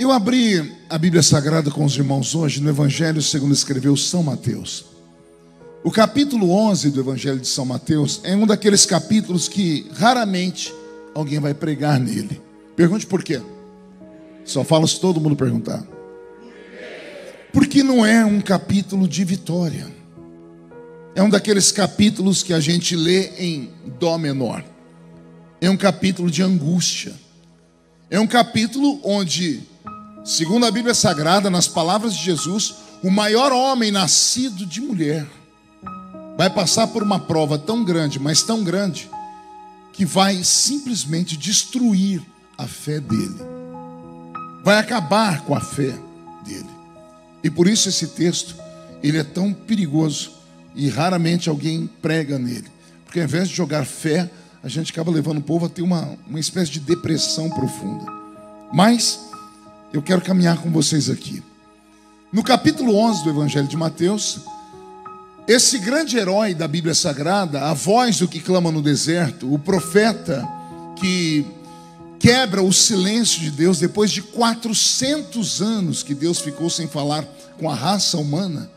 Eu abri a Bíblia Sagrada com os irmãos hoje no Evangelho segundo escreveu São Mateus. O capítulo 11 do Evangelho de São Mateus é um daqueles capítulos que raramente alguém vai pregar nele. Pergunte por quê. Só falo se todo mundo perguntar. Porque não é um capítulo de vitória. É um daqueles capítulos que a gente lê em dó menor. É um capítulo de angústia. É um capítulo onde Segundo a Bíblia Sagrada, nas palavras de Jesus, o maior homem nascido de mulher vai passar por uma prova tão grande, mas tão grande, que vai simplesmente destruir a fé dele. Vai acabar com a fé dele. E por isso esse texto, ele é tão perigoso e raramente alguém prega nele. Porque ao invés de jogar fé, a gente acaba levando o povo a ter uma, uma espécie de depressão profunda. Mas eu quero caminhar com vocês aqui. No capítulo 11 do Evangelho de Mateus, esse grande herói da Bíblia Sagrada, a voz do que clama no deserto, o profeta que quebra o silêncio de Deus depois de 400 anos que Deus ficou sem falar com a raça humana,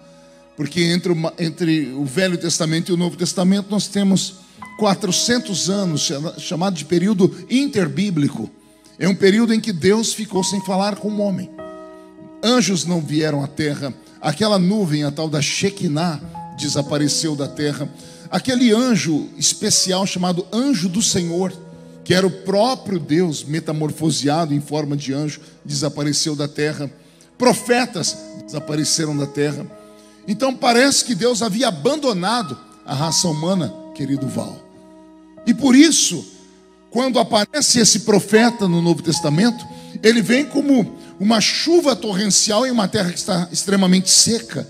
porque entre o, entre o Velho Testamento e o Novo Testamento nós temos 400 anos, chamado de período interbíblico. É um período em que Deus ficou sem falar com o homem. Anjos não vieram à terra. Aquela nuvem, a tal da Shekinah, desapareceu da terra. Aquele anjo especial chamado anjo do Senhor, que era o próprio Deus metamorfoseado em forma de anjo, desapareceu da terra. Profetas desapareceram da terra. Então parece que Deus havia abandonado a raça humana, querido Val. E por isso, quando aparece esse profeta no Novo Testamento, ele vem como uma chuva torrencial em uma terra que está extremamente seca.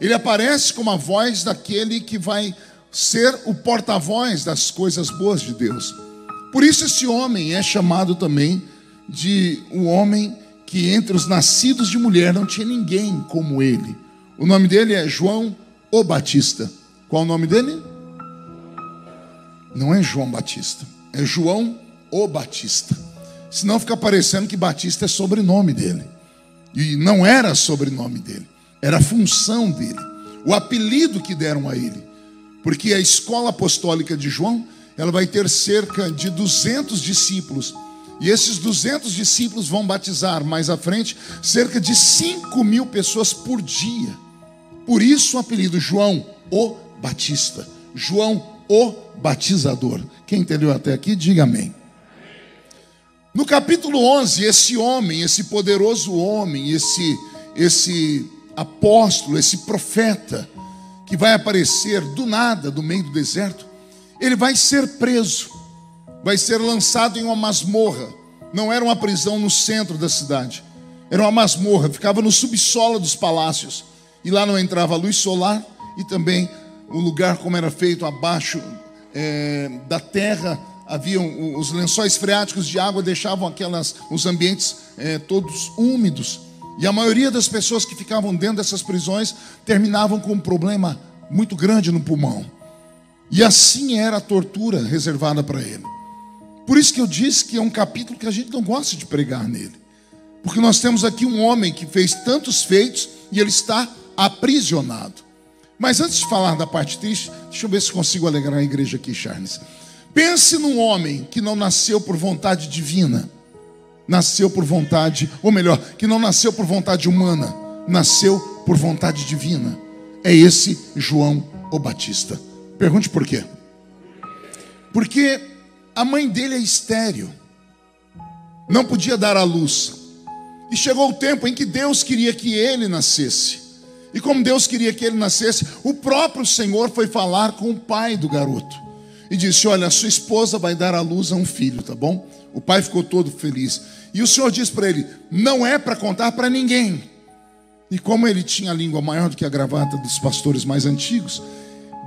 Ele aparece como a voz daquele que vai ser o porta-voz das coisas boas de Deus. Por isso esse homem é chamado também de um homem que entre os nascidos de mulher não tinha ninguém como ele. O nome dele é João o Batista. Qual o nome dele? Não é João Batista. É João o Batista. Senão fica parecendo que Batista é sobrenome dele. E não era sobrenome dele, era função dele, o apelido que deram a ele. Porque a escola apostólica de João, ela vai ter cerca de 200 discípulos. E esses 200 discípulos vão batizar mais à frente cerca de 5 mil pessoas por dia. Por isso o apelido João o Batista. João o batizador. Quem entendeu até aqui, diga amém. No capítulo 11, esse homem, esse poderoso homem, esse esse apóstolo, esse profeta que vai aparecer do nada, do meio do deserto, ele vai ser preso, vai ser lançado em uma masmorra. Não era uma prisão no centro da cidade, era uma masmorra, ficava no subsolo dos palácios. E lá não entrava luz solar e também o lugar como era feito abaixo é, da terra, haviam os lençóis freáticos de água deixavam aquelas os ambientes é, todos úmidos. E a maioria das pessoas que ficavam dentro dessas prisões terminavam com um problema muito grande no pulmão. E assim era a tortura reservada para ele. Por isso que eu disse que é um capítulo que a gente não gosta de pregar nele. Porque nós temos aqui um homem que fez tantos feitos e ele está aprisionado. Mas antes de falar da parte triste, deixa eu ver se consigo alegrar a igreja aqui, Charles. Pense num homem que não nasceu por vontade divina, nasceu por vontade, ou melhor, que não nasceu por vontade humana, nasceu por vontade divina. É esse João o Batista. Pergunte por quê? Porque a mãe dele é estéril, não podia dar à luz. E chegou o tempo em que Deus queria que ele nascesse. E como Deus queria que ele nascesse, o próprio Senhor foi falar com o pai do garoto. E disse: Olha, a sua esposa vai dar à luz a um filho, tá bom? O pai ficou todo feliz. E o Senhor disse para ele: Não é para contar para ninguém. E como ele tinha a língua maior do que a gravata dos pastores mais antigos,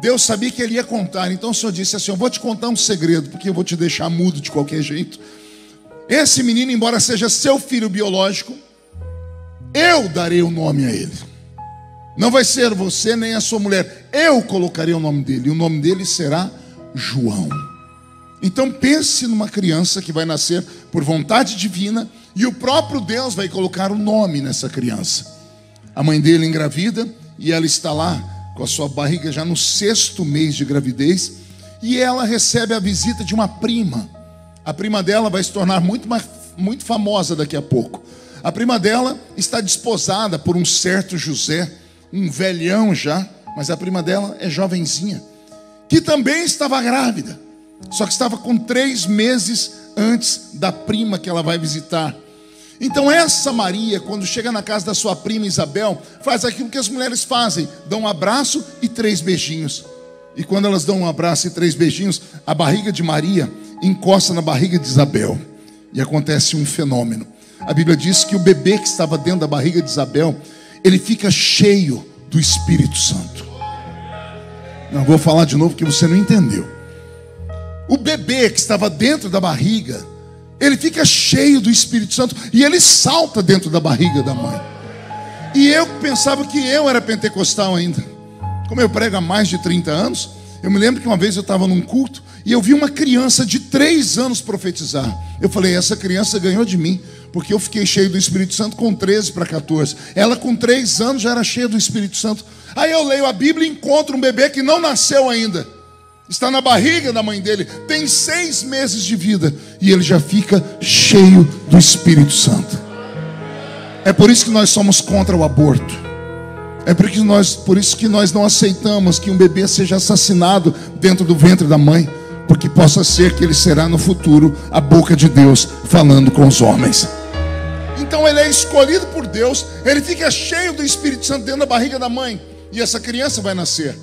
Deus sabia que ele ia contar. Então o Senhor disse assim: Eu vou te contar um segredo, porque eu vou te deixar mudo de qualquer jeito. Esse menino, embora seja seu filho biológico, eu darei o nome a ele. Não vai ser você nem a sua mulher. Eu colocarei o nome dele. E o nome dele será João. Então pense numa criança que vai nascer por vontade divina, E o próprio Deus vai colocar o um nome nessa criança. A mãe dele engravida e ela está lá com a sua barriga já no sexto mês de gravidez. E ela recebe a visita de uma prima. A prima dela vai se tornar muito, mais, muito famosa daqui a pouco. A prima dela está desposada por um certo José, um velhão já, mas a prima dela é jovenzinha, que também estava grávida, só que estava com três meses antes da prima que ela vai visitar. Então, essa Maria, quando chega na casa da sua prima Isabel, faz aquilo que as mulheres fazem: dão um abraço e três beijinhos. E quando elas dão um abraço e três beijinhos, a barriga de Maria encosta na barriga de Isabel. E acontece um fenômeno. A Bíblia diz que o bebê que estava dentro da barriga de Isabel, ele fica cheio do Espírito Santo. Não vou falar de novo que você não entendeu. O bebê que estava dentro da barriga, ele fica cheio do Espírito Santo e ele salta dentro da barriga da mãe. E eu pensava que eu era pentecostal ainda. Como eu prego há mais de 30 anos, eu me lembro que uma vez eu estava num culto e eu vi uma criança de 3 anos profetizar. Eu falei, essa criança ganhou de mim, porque eu fiquei cheio do Espírito Santo com 13 para 14. Ela com 3 anos já era cheia do Espírito Santo. Aí eu leio a Bíblia e encontro um bebê que não nasceu ainda está na barriga da mãe dele, tem seis meses de vida e ele já fica cheio do Espírito Santo. É por isso que nós somos contra o aborto. É por, que nós, por isso que nós não aceitamos que um bebê seja assassinado dentro do ventre da mãe, porque possa ser que ele será no futuro a boca de Deus falando com os homens. Então ele é escolhido por Deus, ele fica cheio do Espírito Santo dentro da barriga da mãe, e essa criança vai nascer.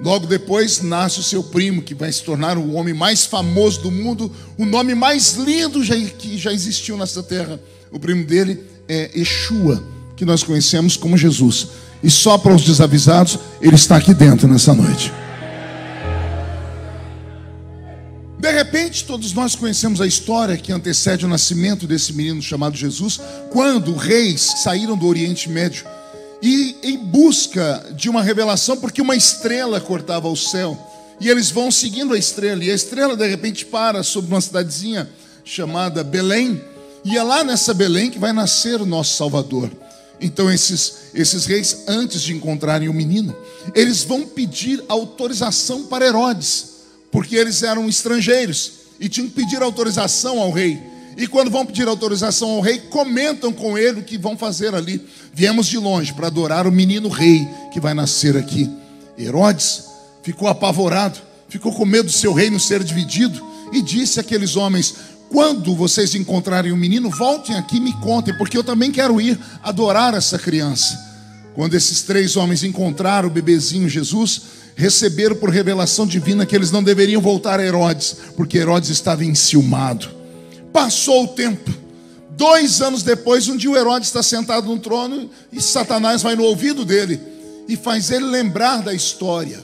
Logo depois nasce o seu primo, que vai se tornar o homem mais famoso do mundo, o nome mais lindo que já existiu nessa terra. O primo dele é Yeshua, que nós conhecemos como Jesus. E só para os desavisados, ele está aqui dentro nessa noite. De repente, todos nós conhecemos a história que antecede o nascimento desse menino chamado Jesus, quando reis saíram do Oriente Médio e em busca de uma revelação, porque uma estrela cortava o céu. E eles vão seguindo a estrela, e a estrela de repente para sobre uma cidadezinha chamada Belém, e é lá nessa Belém que vai nascer o nosso Salvador. Então, esses, esses reis, antes de encontrarem o menino, eles vão pedir autorização para Herodes, porque eles eram estrangeiros e tinham que pedir autorização ao rei. E quando vão pedir autorização ao rei, comentam com ele o que vão fazer ali. Viemos de longe para adorar o menino rei que vai nascer aqui. Herodes ficou apavorado, ficou com medo do seu reino ser dividido e disse àqueles homens: Quando vocês encontrarem o menino, voltem aqui e me contem, porque eu também quero ir adorar essa criança. Quando esses três homens encontraram o bebezinho Jesus, receberam por revelação divina que eles não deveriam voltar a Herodes, porque Herodes estava enciumado. Passou o tempo. Dois anos depois, um dia o Herodes está sentado no trono e Satanás vai no ouvido dele e faz ele lembrar da história.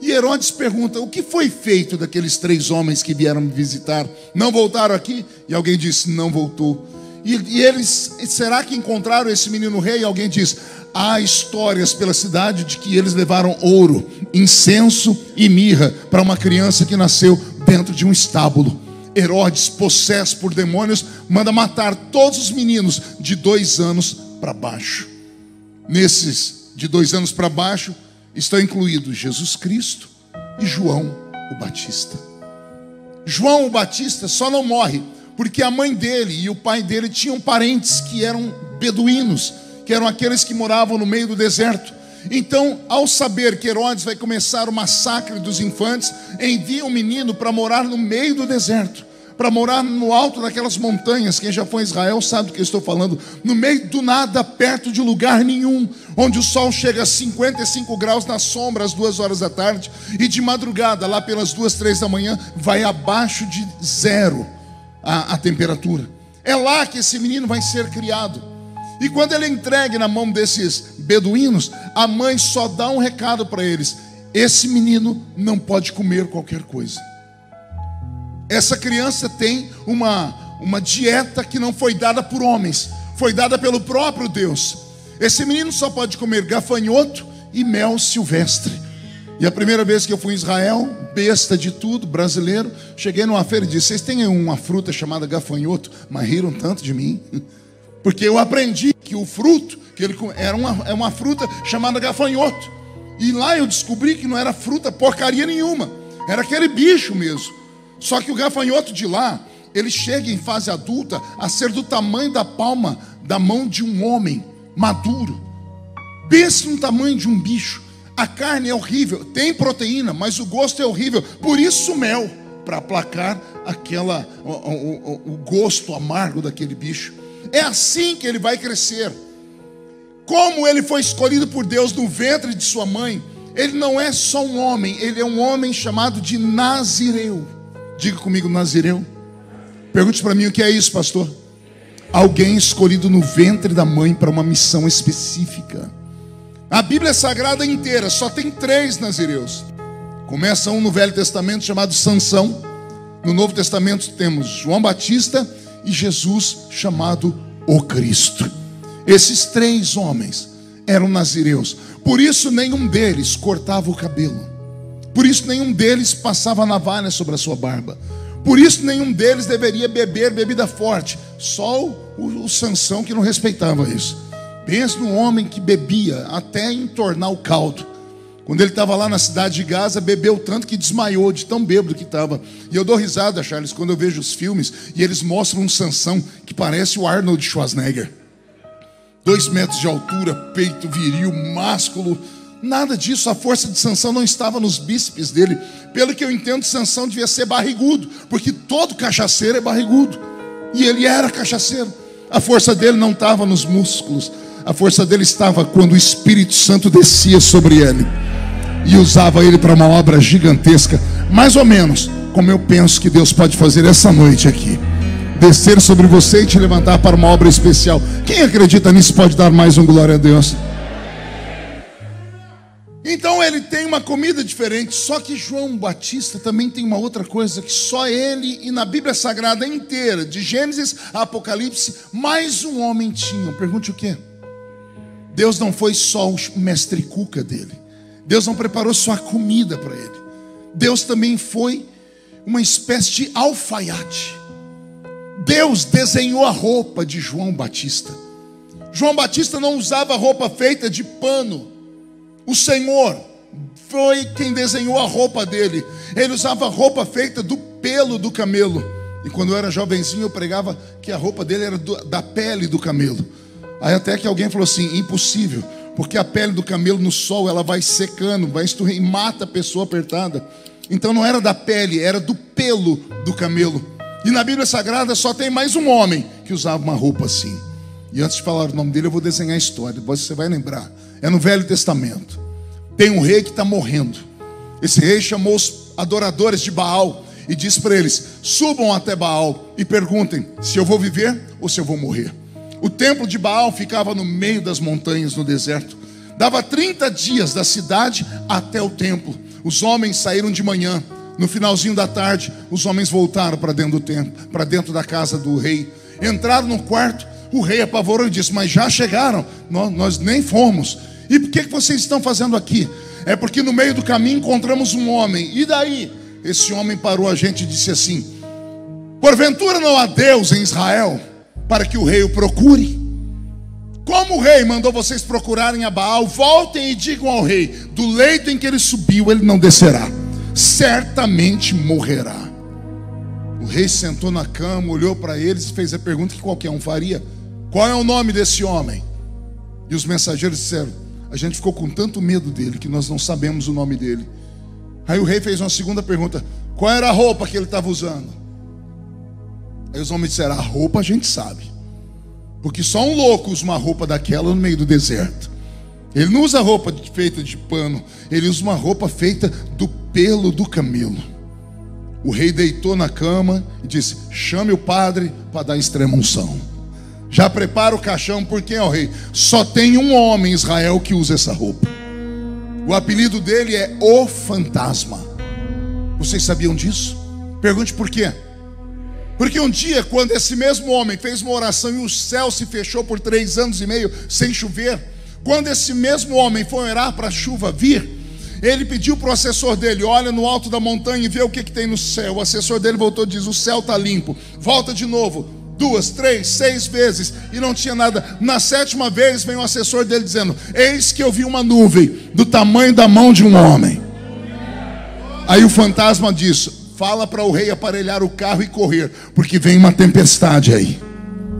E Herodes pergunta: O que foi feito daqueles três homens que vieram me visitar? Não voltaram aqui? E alguém disse: Não voltou. E, e eles, será que encontraram esse menino rei? Alguém diz: Há histórias pela cidade de que eles levaram ouro, incenso e mirra para uma criança que nasceu dentro de um estábulo. Herodes, possesso por demônios, manda matar todos os meninos de dois anos para baixo. Nesses de dois anos para baixo estão incluídos Jesus Cristo e João o Batista. João o Batista só não morre porque a mãe dele e o pai dele tinham parentes que eram beduínos, que eram aqueles que moravam no meio do deserto. Então, ao saber que Herodes vai começar o massacre dos infantes, envia um menino para morar no meio do deserto para morar no alto daquelas montanhas. Quem já foi em Israel sabe do que eu estou falando. No meio do nada, perto de lugar nenhum, onde o sol chega a 55 graus na sombra às duas horas da tarde, e de madrugada, lá pelas duas, três da manhã, vai abaixo de zero a, a temperatura. É lá que esse menino vai ser criado. E quando ele é entregue na mão desses beduínos, a mãe só dá um recado para eles: esse menino não pode comer qualquer coisa. Essa criança tem uma, uma dieta que não foi dada por homens, foi dada pelo próprio Deus. Esse menino só pode comer gafanhoto e mel silvestre. E a primeira vez que eu fui em Israel, besta de tudo, brasileiro, cheguei numa feira e disse: Vocês têm uma fruta chamada gafanhoto? Mas riram tanto de mim. Porque eu aprendi que o fruto, que ele era uma, é uma fruta chamada gafanhoto. E lá eu descobri que não era fruta porcaria nenhuma. Era aquele bicho mesmo. Só que o gafanhoto de lá, ele chega em fase adulta a ser do tamanho da palma da mão de um homem maduro. Pense no tamanho de um bicho. A carne é horrível, tem proteína, mas o gosto é horrível. Por isso mel, para aplacar aquela o, o, o gosto amargo daquele bicho. É assim que ele vai crescer. Como ele foi escolhido por Deus no ventre de sua mãe, ele não é só um homem, ele é um homem chamado de Nazireu. Diga comigo, Nazireu. Pergunte para mim o que é isso, pastor. Alguém escolhido no ventre da mãe para uma missão específica. A Bíblia Sagrada inteira só tem três nazireus. Começa um no Velho Testamento chamado Sansão. No Novo Testamento temos João Batista e Jesus chamado o Cristo. Esses três homens eram nazireus. Por isso nenhum deles cortava o cabelo. Por isso nenhum deles passava navalha sobre a sua barba. Por isso nenhum deles deveria beber bebida forte. Só o, o, Sansão que não respeitava isso. Pensa num homem que bebia até entornar o caldo. Quando ele estava lá na cidade de Gaza, bebeu tanto que desmaiou de tão bêbado que estava. E eu dou risada, Charles, quando eu vejo os filmes e eles mostram um Sansão que parece o Arnold Schwarzenegger. Dois metros de altura, peito viril, másculo. Nada disso, a força de Sansão não estava nos bíceps dele. Pelo que eu entendo, Sansão devia ser barrigudo, porque todo cachaceiro é barrigudo. E ele era cachaceiro. A força dele não estava nos músculos, a força dele estava quando o Espírito Santo descia sobre ele e usava ele para uma obra gigantesca, mais ou menos como eu penso que Deus pode fazer essa noite aqui. Descer sobre você e te levantar para uma obra especial. Quem acredita nisso pode dar mais um glória a Deus. Então ele tem uma comida diferente, só que João Batista também tem uma outra coisa que só ele e na Bíblia Sagrada inteira, de Gênesis a Apocalipse, mais um homem tinha. Pergunte o quê? Deus não foi só o mestre cuca dele. Deus não preparou só a comida para ele. Deus também foi uma espécie de alfaiate. Deus desenhou a roupa de João Batista. João Batista não usava roupa feita de pano. O Senhor foi quem desenhou a roupa dele. Ele usava roupa feita do pelo do camelo. E quando eu era jovenzinho, eu pregava que a roupa dele era do, da pele do camelo. Aí até que alguém falou assim: impossível. Porque a pele do camelo no sol ela vai secando, vai e mata a pessoa apertada. Então não era da pele, era do pelo do camelo. E na Bíblia Sagrada só tem mais um homem que usava uma roupa assim. E antes de falar o nome dele, eu vou desenhar a história. Você vai lembrar. É no Velho Testamento. Tem um rei que está morrendo. Esse rei chamou os adoradores de Baal e disse para eles: subam até Baal e perguntem se eu vou viver ou se eu vou morrer. O templo de Baal ficava no meio das montanhas, no deserto. Dava 30 dias da cidade até o templo. Os homens saíram de manhã. No finalzinho da tarde, os homens voltaram para dentro do templo, para dentro da casa do rei. Entraram no quarto. O rei apavorou e disse: Mas já chegaram, nós, nós nem fomos. E por que, que vocês estão fazendo aqui? É porque no meio do caminho encontramos um homem. E daí? Esse homem parou a gente e disse assim: Porventura não há Deus em Israel? Para que o rei o procure. Como o rei mandou vocês procurarem a Baal, voltem e digam ao rei: do leito em que ele subiu, ele não descerá, certamente morrerá. O rei sentou na cama, olhou para eles e fez a pergunta que qualquer um faria: qual é o nome desse homem? E os mensageiros disseram: a gente ficou com tanto medo dele que nós não sabemos o nome dele. Aí o rei fez uma segunda pergunta: qual era a roupa que ele estava usando? Aí os homens disseram: a roupa a gente sabe. Porque só um louco usa uma roupa daquela no meio do deserto. Ele não usa roupa feita de pano, ele usa uma roupa feita do pelo do camelo. O rei deitou na cama e disse: Chame o padre para dar extrema unção. Já prepara o caixão, porque, ó rei, só tem um homem em Israel que usa essa roupa. O apelido dele é O Fantasma. Vocês sabiam disso? Pergunte por quê? Porque um dia, quando esse mesmo homem fez uma oração e o céu se fechou por três anos e meio sem chover, quando esse mesmo homem foi orar para a chuva vir, Ele pediu para o assessor dele: olha no alto da montanha e vê o que, que tem no céu. O assessor dele voltou e diz: o céu está limpo. Volta de novo duas, três, seis vezes e não tinha nada. Na sétima vez vem o assessor dele dizendo: Eis que eu vi uma nuvem do tamanho da mão de um homem. Aí o fantasma diz: Fala para o rei aparelhar o carro e correr, porque vem uma tempestade aí.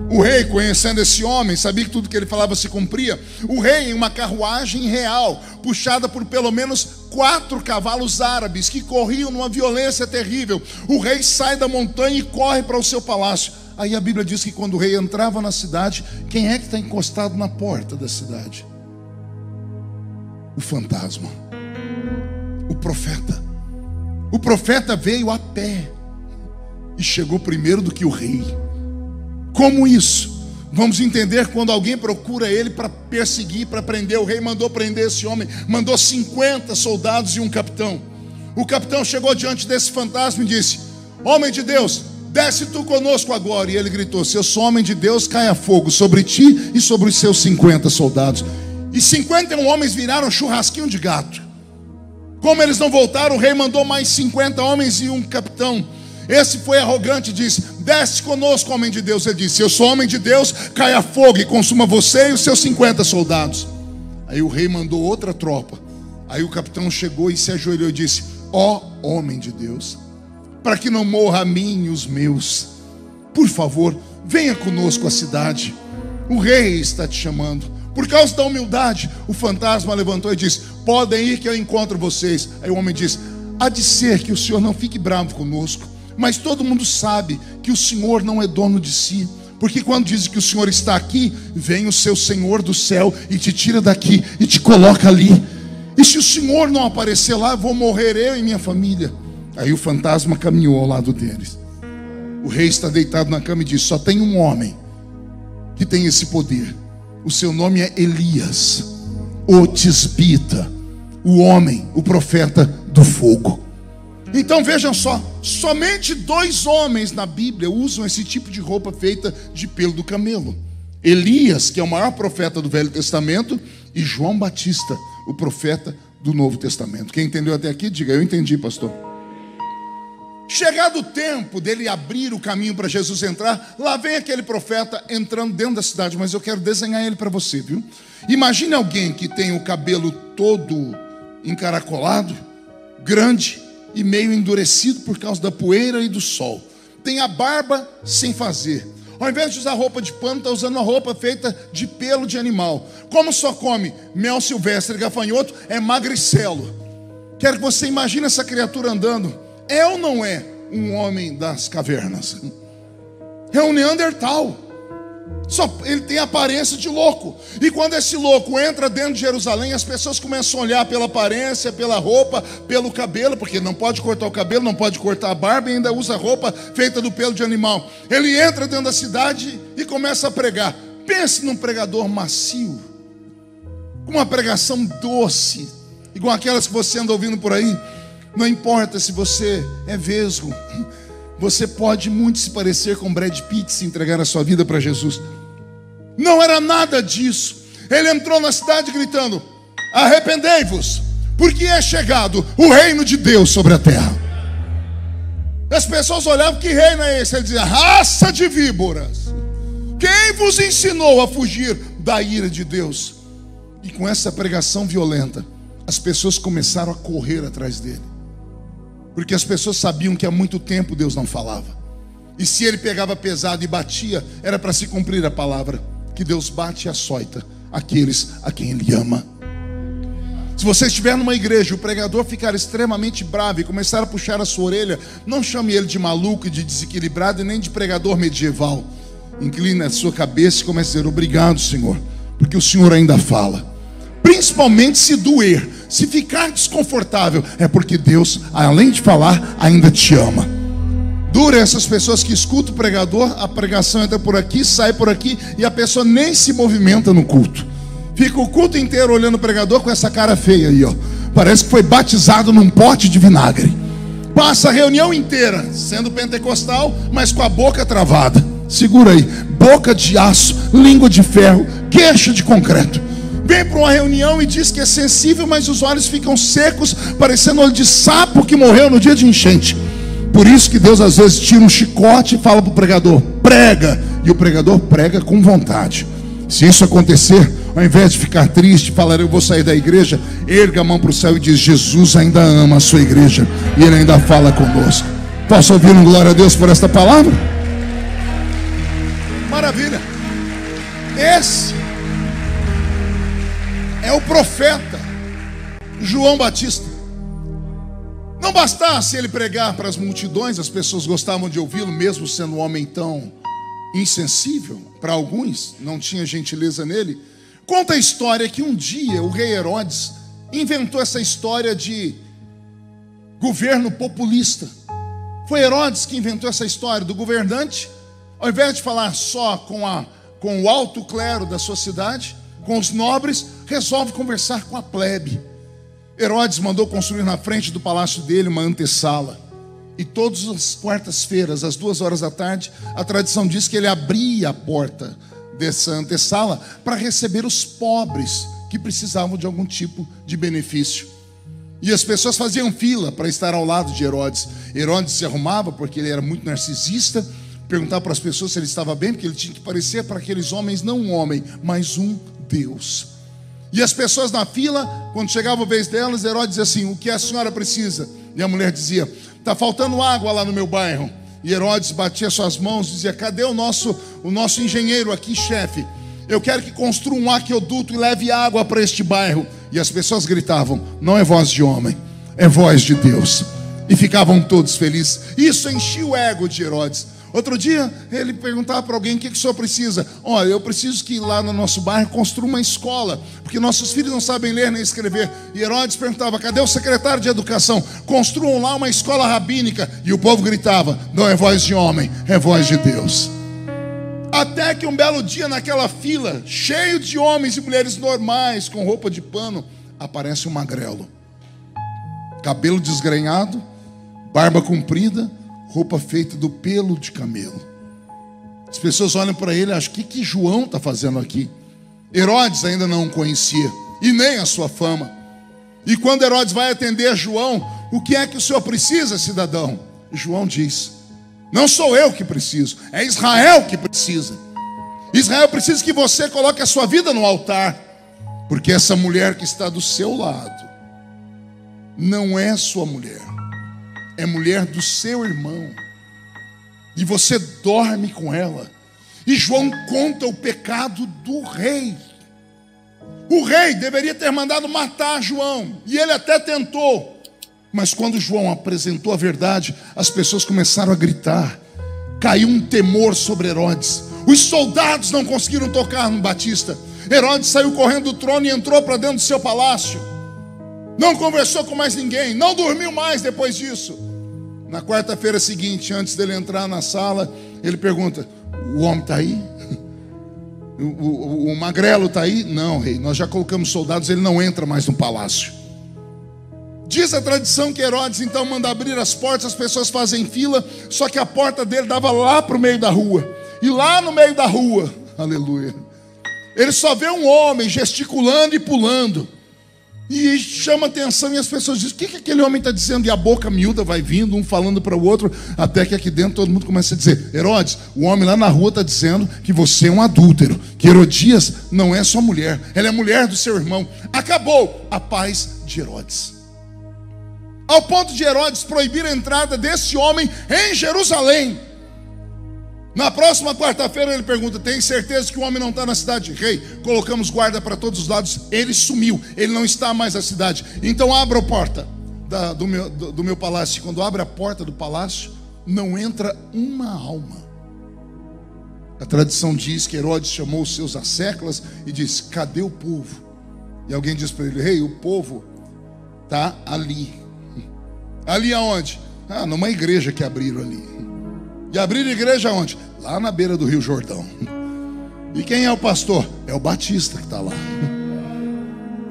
O rei, conhecendo esse homem, sabia que tudo que ele falava se cumpria. O rei, em uma carruagem real, puxada por pelo menos quatro cavalos árabes que corriam numa violência terrível, o rei sai da montanha e corre para o seu palácio. Aí a Bíblia diz que quando o rei entrava na cidade, quem é que está encostado na porta da cidade? O fantasma, o profeta. O profeta veio a pé e chegou primeiro do que o rei. Como isso? Vamos entender quando alguém procura ele para perseguir, para prender. O rei mandou prender esse homem, mandou 50 soldados e um capitão. O capitão chegou diante desse fantasma e disse: Homem de Deus, Desce tu conosco agora. E ele gritou: Se eu sou homem de Deus, caia fogo sobre ti e sobre os seus 50 soldados. E 51 homens viraram churrasquinho de gato. Como eles não voltaram, o rei mandou mais 50 homens e um capitão. Esse foi arrogante e disse: Desce conosco, homem de Deus. Ele disse: Eu sou homem de Deus, caia fogo e consuma você e os seus 50 soldados. Aí o rei mandou outra tropa. Aí o capitão chegou e se ajoelhou e disse: Ó oh, homem de Deus, para que não morra a mim e os meus. Por favor, venha conosco à cidade. O rei está te chamando. Por causa da humildade, o fantasma levantou e disse: Podem ir que eu encontro vocês. Aí o homem disse: Há de ser que o senhor não fique bravo conosco, mas todo mundo sabe que o senhor não é dono de si. Porque quando dizem que o Senhor está aqui, vem o seu Senhor do céu e te tira daqui e te coloca ali. E se o Senhor não aparecer lá, vou morrer eu e minha família. Aí o fantasma caminhou ao lado deles. O rei está deitado na cama e diz: Só tem um homem que tem esse poder. O seu nome é Elias, o Tisbita, o homem, o profeta do fogo. Então vejam só, somente dois homens na Bíblia usam esse tipo de roupa feita de pelo do camelo: Elias, que é o maior profeta do Velho Testamento, e João Batista, o profeta do Novo Testamento. Quem entendeu até aqui, diga: Eu entendi, pastor. Chegado o tempo dele abrir o caminho para Jesus entrar, lá vem aquele profeta entrando dentro da cidade, mas eu quero desenhar ele para você, viu? Imagine alguém que tem o cabelo todo encaracolado, grande e meio endurecido por causa da poeira e do sol. Tem a barba sem fazer. Ao invés de usar roupa de pano, está usando uma roupa feita de pelo de animal. Como só come mel silvestre e gafanhoto, é magricelo. Quero que você imagine essa criatura andando é ou não é um homem das cavernas? É um Neandertal. Só ele tem aparência de louco. E quando esse louco entra dentro de Jerusalém, as pessoas começam a olhar pela aparência, pela roupa, pelo cabelo, porque não pode cortar o cabelo, não pode cortar a barba e ainda usa roupa feita do pelo de animal. Ele entra dentro da cidade e começa a pregar. Pense num pregador macio, com uma pregação doce, igual aquelas que você anda ouvindo por aí. Não importa se você é vesgo, você pode muito se parecer com Brad Pitt se entregar a sua vida para Jesus. Não era nada disso. Ele entrou na cidade gritando: Arrependei-vos, porque é chegado o reino de Deus sobre a terra. As pessoas olhavam: Que reino é esse? Ele dizia: Raça de víboras. Quem vos ensinou a fugir da ira de Deus? E com essa pregação violenta, as pessoas começaram a correr atrás dele. Porque as pessoas sabiam que há muito tempo Deus não falava. E se ele pegava pesado e batia, era para se cumprir a palavra: que Deus bate e açoita aqueles a quem Ele ama. Se você estiver numa igreja e o pregador ficar extremamente bravo e começar a puxar a sua orelha, não chame ele de maluco, de desequilibrado e nem de pregador medieval. Incline a sua cabeça e comece a dizer: Obrigado, Senhor, porque o Senhor ainda fala. Principalmente se doer, se ficar desconfortável, é porque Deus, além de falar, ainda te ama. Dura essas pessoas que escutam o pregador, a pregação entra por aqui, sai por aqui e a pessoa nem se movimenta no culto. Fica o culto inteiro olhando o pregador com essa cara feia aí, ó. Parece que foi batizado num pote de vinagre. Passa a reunião inteira sendo pentecostal, mas com a boca travada. Segura aí, boca de aço, língua de ferro, queixo de concreto. Vem para uma reunião e diz que é sensível, mas os olhos ficam secos, parecendo olho de sapo que morreu no dia de enchente. Por isso que Deus às vezes tira um chicote e fala para o pregador: prega. E o pregador prega com vontade. Se isso acontecer, ao invés de ficar triste, falar eu vou sair da igreja, erga a mão para o céu e diz: Jesus ainda ama a sua igreja e ele ainda fala conosco. Posso ouvir um glória a Deus por esta palavra? Maravilha. Esse é o profeta João Batista. Não bastasse ele pregar para as multidões, as pessoas gostavam de ouvi-lo, mesmo sendo um homem tão insensível, para alguns, não tinha gentileza nele. Conta a história que um dia o rei Herodes inventou essa história de governo populista. Foi Herodes que inventou essa história do governante, ao invés de falar só com, a, com o alto clero da sua cidade, com os nobres, resolve conversar com a plebe. Herodes mandou construir na frente do palácio dele uma antessala. E todas as quartas-feiras, às duas horas da tarde, a tradição diz que ele abria a porta dessa antessala para receber os pobres que precisavam de algum tipo de benefício. E as pessoas faziam fila para estar ao lado de Herodes. Herodes se arrumava porque ele era muito narcisista perguntar para as pessoas se ele estava bem, porque ele tinha que parecer para aqueles homens não um homem, mas um Deus. E as pessoas na fila, quando chegava a vez delas, Herodes dizia assim: O que a senhora precisa? E a mulher dizia: Está faltando água lá no meu bairro. E Herodes batia suas mãos e dizia: Cadê o nosso, o nosso engenheiro aqui, chefe? Eu quero que construa um aqueduto e leve água para este bairro. E as pessoas gritavam: Não é voz de homem, é voz de Deus. E ficavam todos felizes. Isso enchia o ego de Herodes. Outro dia, ele perguntava para alguém: o que, que o senhor precisa? Olha, eu preciso que lá no nosso bairro construa uma escola, porque nossos filhos não sabem ler nem escrever. E Herodes perguntava: cadê o secretário de educação? Construam lá uma escola rabínica. E o povo gritava: não é voz de homem, é voz de Deus. Até que um belo dia, naquela fila, cheio de homens e mulheres normais, com roupa de pano, aparece um magrelo, cabelo desgrenhado, barba comprida roupa feita do pelo de camelo. As pessoas olham para ele e acham: o que, que João está fazendo aqui? Herodes ainda não o conhecia, e nem a sua fama. E quando Herodes vai atender João, o que é que o senhor precisa, cidadão? João diz: Não sou eu que preciso, é Israel que precisa. Israel precisa que você coloque a sua vida no altar, porque essa mulher que está do seu lado não é sua mulher é mulher do seu irmão, e você dorme com ela. E João conta o pecado do rei. O rei deveria ter mandado matar João, e ele até tentou. Mas quando João apresentou a verdade, as pessoas começaram a gritar. Caiu um temor sobre Herodes. Os soldados não conseguiram tocar no Batista. Herodes saiu correndo do trono e entrou para dentro do seu palácio. Não conversou com mais ninguém, não dormiu mais depois disso. Na quarta-feira seguinte, antes dele entrar na sala, ele pergunta: O homem está aí? O, o, o magrelo está aí? Não, rei, nós já colocamos soldados, ele não entra mais no palácio. Diz a tradição que Herodes então manda abrir as portas, as pessoas fazem fila, só que a porta dele dava lá para o meio da rua. E lá no meio da rua, aleluia, ele só vê um homem gesticulando e pulando. E chama atenção e as pessoas dizem: o que, que aquele homem está dizendo? E a boca miúda vai vindo, um falando para o outro, até que aqui dentro todo mundo começa a dizer: Herodes, o homem lá na rua está dizendo que você é um adúltero, que Herodias não é sua mulher, ela é mulher do seu irmão. Acabou a paz de Herodes. Ao ponto de Herodes proibir a entrada desse homem em Jerusalém. Na próxima quarta-feira ele pergunta: Tem certeza que o homem não está na cidade? Rei, colocamos guarda para todos os lados. Ele sumiu, ele não está mais na cidade. Então abra a porta da, do, meu, do, do meu palácio. Quando abre a porta do palácio, não entra uma alma. A tradição diz que Herodes chamou os seus asseclas e disse: Cadê o povo? E alguém diz para ele: Rei, o povo está ali. Ali aonde? Ah, numa igreja que abriram ali. E abriram igreja onde? Lá na beira do Rio Jordão. E quem é o pastor? É o Batista que está lá.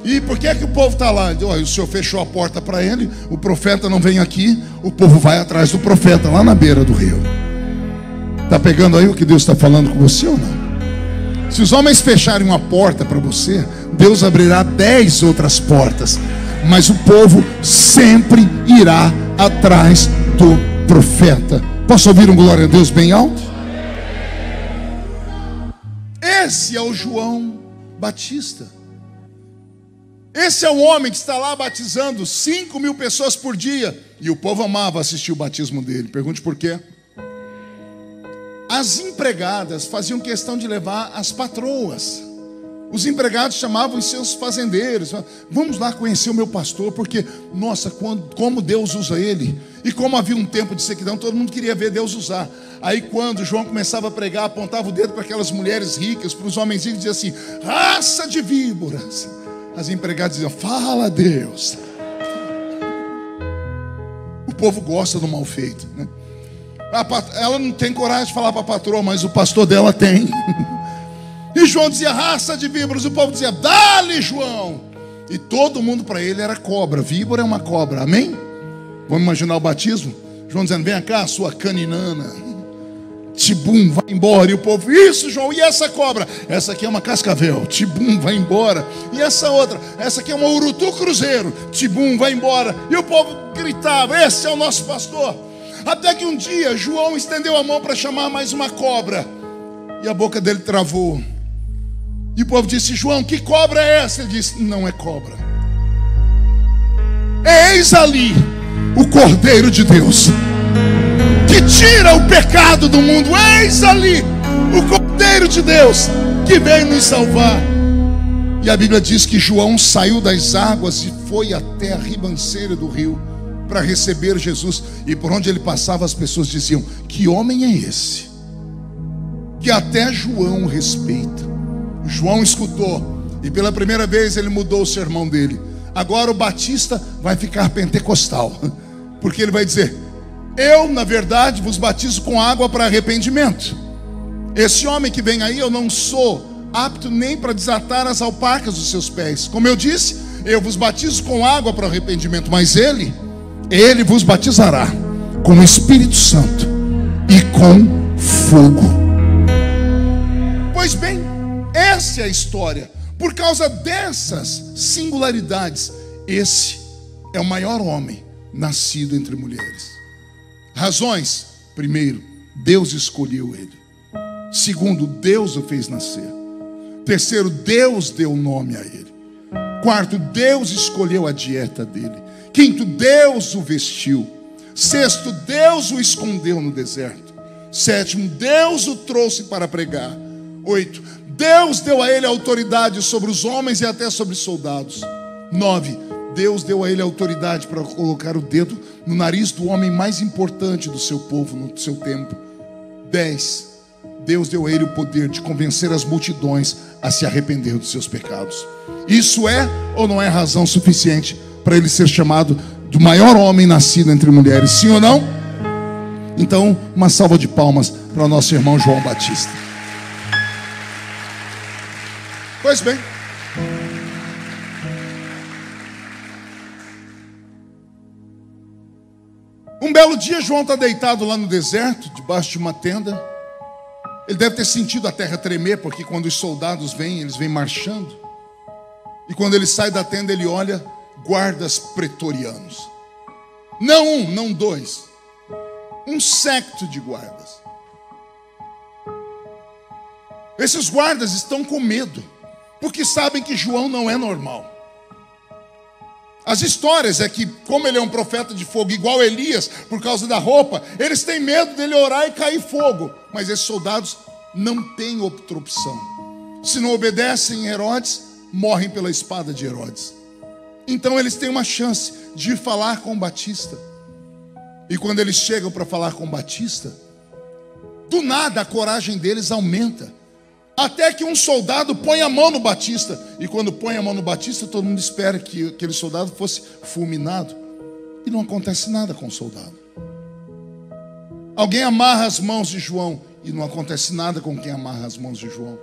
E por que, é que o povo está lá? O senhor fechou a porta para ele, o profeta não vem aqui, o povo vai atrás do profeta, lá na beira do rio. Está pegando aí o que Deus está falando com você ou não? Se os homens fecharem uma porta para você, Deus abrirá dez outras portas. Mas o povo sempre irá atrás do profeta. Posso ouvir um glória a Deus bem alto? Esse é o João Batista. Esse é o homem que está lá batizando 5 mil pessoas por dia. E o povo amava assistir o batismo dele. Pergunte por quê? As empregadas faziam questão de levar as patroas. Os empregados chamavam os seus fazendeiros. Vamos lá conhecer o meu pastor, porque, nossa, quando, como Deus usa ele. E como havia um tempo de sequidão, todo mundo queria ver Deus usar. Aí, quando João começava a pregar, apontava o dedo para aquelas mulheres ricas, para os homens ricos, dizia assim: raça de víboras. As empregadas diziam: fala Deus. O povo gosta do mal feito, né? Ela não tem coragem de falar para a patroa, mas o pastor dela tem. E João dizia raça de víboras, o povo dizia, dá-lhe João. E todo mundo para ele era cobra. Víbora é uma cobra, amém? Vamos imaginar o batismo? João dizendo, vem cá, sua caninana. Tibum, vai embora. E o povo, isso, João, e essa cobra? Essa aqui é uma cascavel. Tibum, vai embora. E essa outra? Essa aqui é uma urutu cruzeiro. Tibum, vai embora. E o povo gritava: Esse é o nosso pastor. Até que um dia João estendeu a mão para chamar mais uma cobra. E a boca dele travou. E o povo disse: João, que cobra é essa? Ele disse: Não é cobra. Eis ali o Cordeiro de Deus que tira o pecado do mundo. Eis ali o Cordeiro de Deus que veio nos salvar. E a Bíblia diz que João saiu das águas e foi até a ribanceira do rio para receber Jesus. E por onde ele passava, as pessoas diziam: Que homem é esse? Que até João respeita. João escutou e pela primeira vez ele mudou o sermão dele. Agora o Batista vai ficar pentecostal, porque ele vai dizer: Eu, na verdade, vos batizo com água para arrependimento. Esse homem que vem aí, eu não sou apto nem para desatar as alpacas dos seus pés. Como eu disse, eu vos batizo com água para arrependimento, mas ele, ele vos batizará com o Espírito Santo e com fogo. Pois bem, essa é a história. Por causa dessas singularidades, esse é o maior homem nascido entre mulheres. Razões: primeiro, Deus escolheu ele. Segundo, Deus o fez nascer. Terceiro, Deus deu nome a ele. Quarto, Deus escolheu a dieta dele. Quinto, Deus o vestiu. Sexto, Deus o escondeu no deserto. Sétimo, Deus o trouxe para pregar. Oito, Deus deu a ele autoridade sobre os homens e até sobre soldados. Nove, Deus deu a ele autoridade para colocar o dedo no nariz do homem mais importante do seu povo, no seu tempo. Dez, Deus deu a ele o poder de convencer as multidões a se arrepender dos seus pecados. Isso é ou não é razão suficiente para ele ser chamado do maior homem nascido entre mulheres? Sim ou não? Então, uma salva de palmas para o nosso irmão João Batista. Pois bem. Um belo dia, João está deitado lá no deserto, debaixo de uma tenda. Ele deve ter sentido a terra tremer, porque quando os soldados vêm, eles vêm marchando. E quando ele sai da tenda, ele olha guardas pretorianos. Não um, não dois. Um secto de guardas. Esses guardas estão com medo porque sabem que João não é normal. As histórias é que, como ele é um profeta de fogo, igual Elias, por causa da roupa, eles têm medo dele orar e cair fogo. Mas esses soldados não têm outra opção. Se não obedecem Herodes, morrem pela espada de Herodes. Então eles têm uma chance de falar com Batista. E quando eles chegam para falar com Batista, do nada a coragem deles aumenta. Até que um soldado põe a mão no Batista. E quando põe a mão no Batista, todo mundo espera que aquele soldado fosse fulminado. E não acontece nada com o soldado. Alguém amarra as mãos de João. E não acontece nada com quem amarra as mãos de João.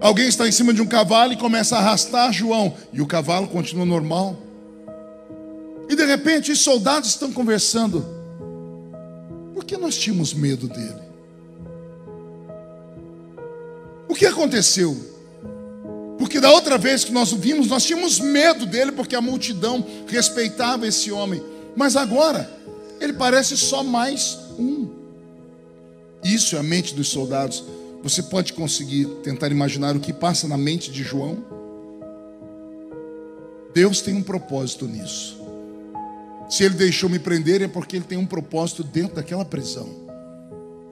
Alguém está em cima de um cavalo e começa a arrastar João. E o cavalo continua normal. E de repente os soldados estão conversando. Por que nós tínhamos medo dele? O que aconteceu? Porque da outra vez que nós o vimos, nós tínhamos medo dele, porque a multidão respeitava esse homem. Mas agora, ele parece só mais um. Isso é a mente dos soldados. Você pode conseguir tentar imaginar o que passa na mente de João? Deus tem um propósito nisso. Se ele deixou me prender, é porque ele tem um propósito dentro daquela prisão.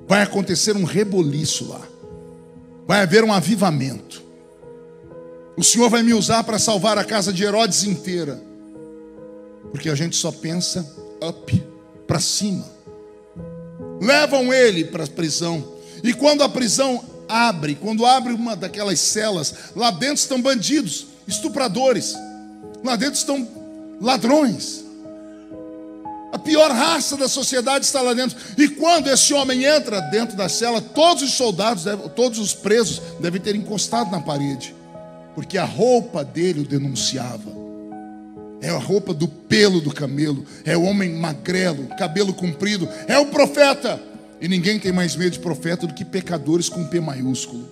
Vai acontecer um reboliço lá. Vai haver um avivamento. O Senhor vai me usar para salvar a casa de Herodes inteira. Porque a gente só pensa up, para cima. Levam ele para a prisão. E quando a prisão abre, quando abre uma daquelas celas, lá dentro estão bandidos, estupradores. Lá dentro estão ladrões. A pior raça da sociedade está lá dentro. E quando esse homem entra dentro da cela, todos os soldados, todos os presos devem ter encostado na parede, porque a roupa dele o denunciava. É a roupa do pelo do camelo, é o homem magrelo, cabelo comprido, é o profeta. E ninguém tem mais medo de profeta do que pecadores com P maiúsculo.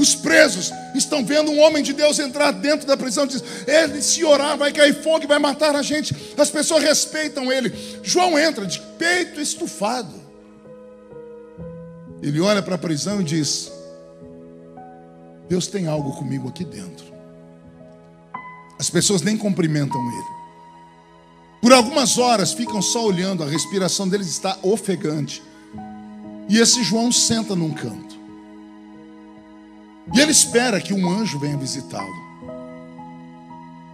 Os presos estão vendo um homem de Deus entrar dentro da prisão. Diz: Ele, se orar, vai cair fogo e vai matar a gente. As pessoas respeitam ele. João entra de peito estufado. Ele olha para a prisão e diz: Deus tem algo comigo aqui dentro. As pessoas nem cumprimentam ele. Por algumas horas ficam só olhando, a respiração deles está ofegante. E esse João senta num canto. E ele espera que um anjo venha visitá-lo.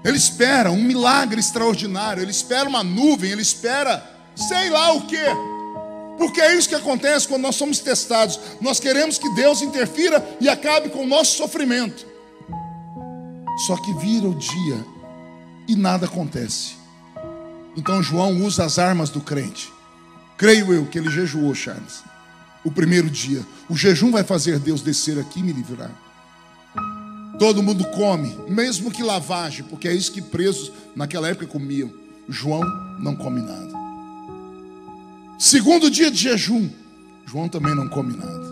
Ele espera um milagre extraordinário, ele espera uma nuvem, ele espera sei lá o que. Porque é isso que acontece quando nós somos testados. Nós queremos que Deus interfira e acabe com o nosso sofrimento. Só que vira o dia e nada acontece. Então João usa as armas do crente. Creio eu que ele jejuou, Charles. O primeiro dia. O jejum vai fazer Deus descer aqui e me livrar. Todo mundo come, mesmo que lavagem, porque é isso que presos naquela época comiam. João não come nada. Segundo dia de jejum, João também não come nada.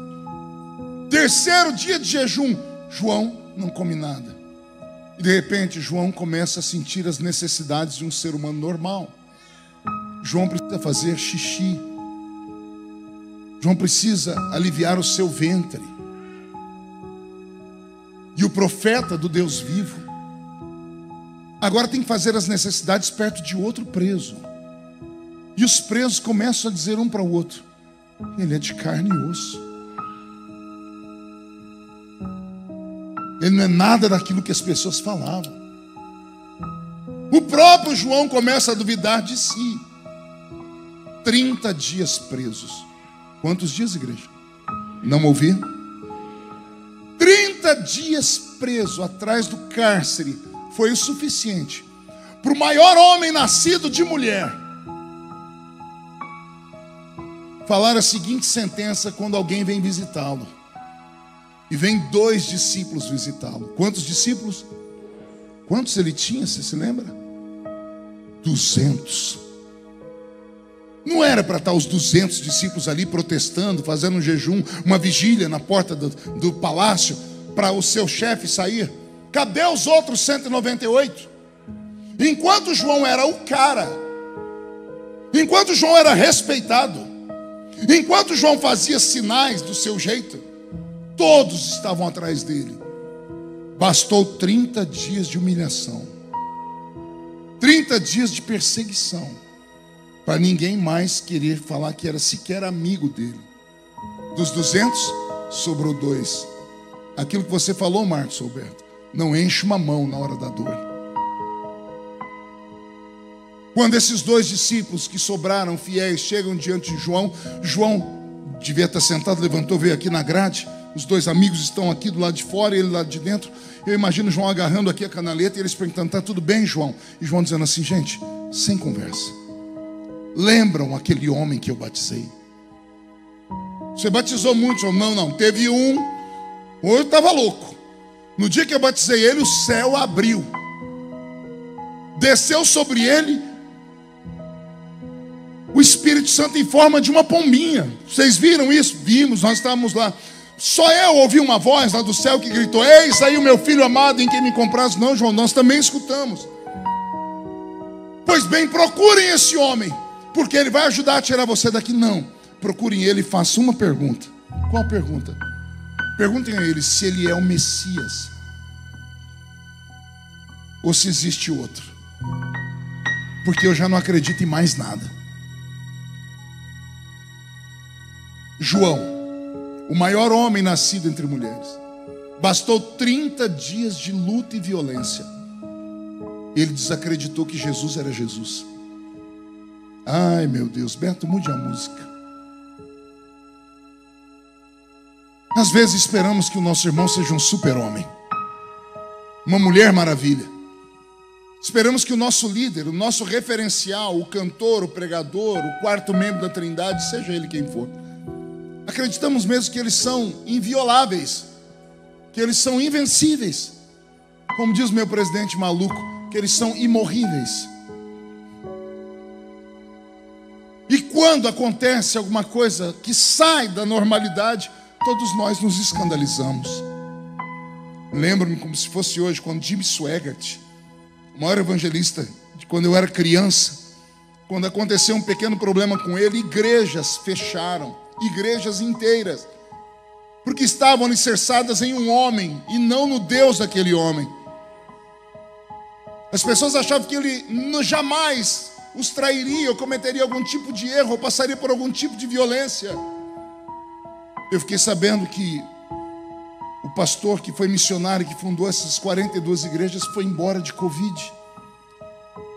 Terceiro dia de jejum, João não come nada. E de repente, João começa a sentir as necessidades de um ser humano normal. João precisa fazer xixi. João precisa aliviar o seu ventre. E o profeta do Deus vivo agora tem que fazer as necessidades perto de outro preso. E os presos começam a dizer um para o outro: Ele é de carne e osso. Ele não é nada daquilo que as pessoas falavam. O próprio João começa a duvidar de si. 30 dias presos. Quantos dias, igreja? Não ouvi? 30 dias preso atrás do cárcere foi o suficiente para o maior homem nascido de mulher falar a seguinte sentença quando alguém vem visitá-lo. E vem dois discípulos visitá-lo. Quantos discípulos? Quantos ele tinha, você se lembra? Duzentos. Não era para estar os 200 discípulos ali protestando, fazendo um jejum, uma vigília na porta do, do palácio, para o seu chefe sair. Cadê os outros 198? Enquanto João era o cara, enquanto João era respeitado, enquanto João fazia sinais do seu jeito, todos estavam atrás dele. Bastou 30 dias de humilhação, 30 dias de perseguição para ninguém mais querer falar que era sequer amigo dele. Dos 200, sobrou dois. Aquilo que você falou, Marcos Alberto, não enche uma mão na hora da dor. Quando esses dois discípulos que sobraram fiéis chegam diante de João, João devia estar sentado, levantou, veio aqui na grade. Os dois amigos estão aqui do lado de fora e ele lá de dentro. Eu imagino João agarrando aqui a canaleta e eles perguntando: Está tudo bem, João? E João dizendo assim: Gente, sem conversa lembram aquele homem que eu batizei? Você batizou muitos? Não, não. Teve um, eu estava louco. No dia que eu batizei ele, o céu abriu. Desceu sobre ele o Espírito Santo em forma de uma pombinha. Vocês viram isso? Vimos, nós estávamos lá. Só eu ouvi uma voz lá do céu que gritou: Eis aí o meu filho amado em quem me compraste. Não, João, nós também escutamos. Pois bem, procurem esse homem, porque ele vai ajudar a tirar você daqui. Não, procurem ele e façam uma pergunta. Qual pergunta? Perguntem a ele se ele é o Messias ou se existe outro. Porque eu já não acredito em mais nada. João, o maior homem nascido entre mulheres, bastou 30 dias de luta e violência. Ele desacreditou que Jesus era Jesus. Ai meu Deus, Beto, mude a música. Às vezes esperamos que o nosso irmão seja um super-homem, uma mulher maravilha. Esperamos que o nosso líder, o nosso referencial, o cantor, o pregador, o quarto membro da Trindade, seja ele quem for. Acreditamos mesmo que eles são invioláveis, que eles são invencíveis. Como diz meu presidente maluco, que eles são imorríveis. E quando acontece alguma coisa que sai da normalidade, todos nós nos escandalizamos. Lembro-me como se fosse hoje, quando Jim Swaggart, o maior evangelista de quando eu era criança, quando aconteceu um pequeno problema com ele, igrejas fecharam, igrejas inteiras, porque estavam alicerçadas em um homem e não no Deus daquele homem. As pessoas achavam que ele jamais os trairia, ou cometeria algum tipo de erro, ou passaria por algum tipo de violência. Eu fiquei sabendo que o pastor que foi missionário, que fundou essas 42 igrejas, foi embora de Covid.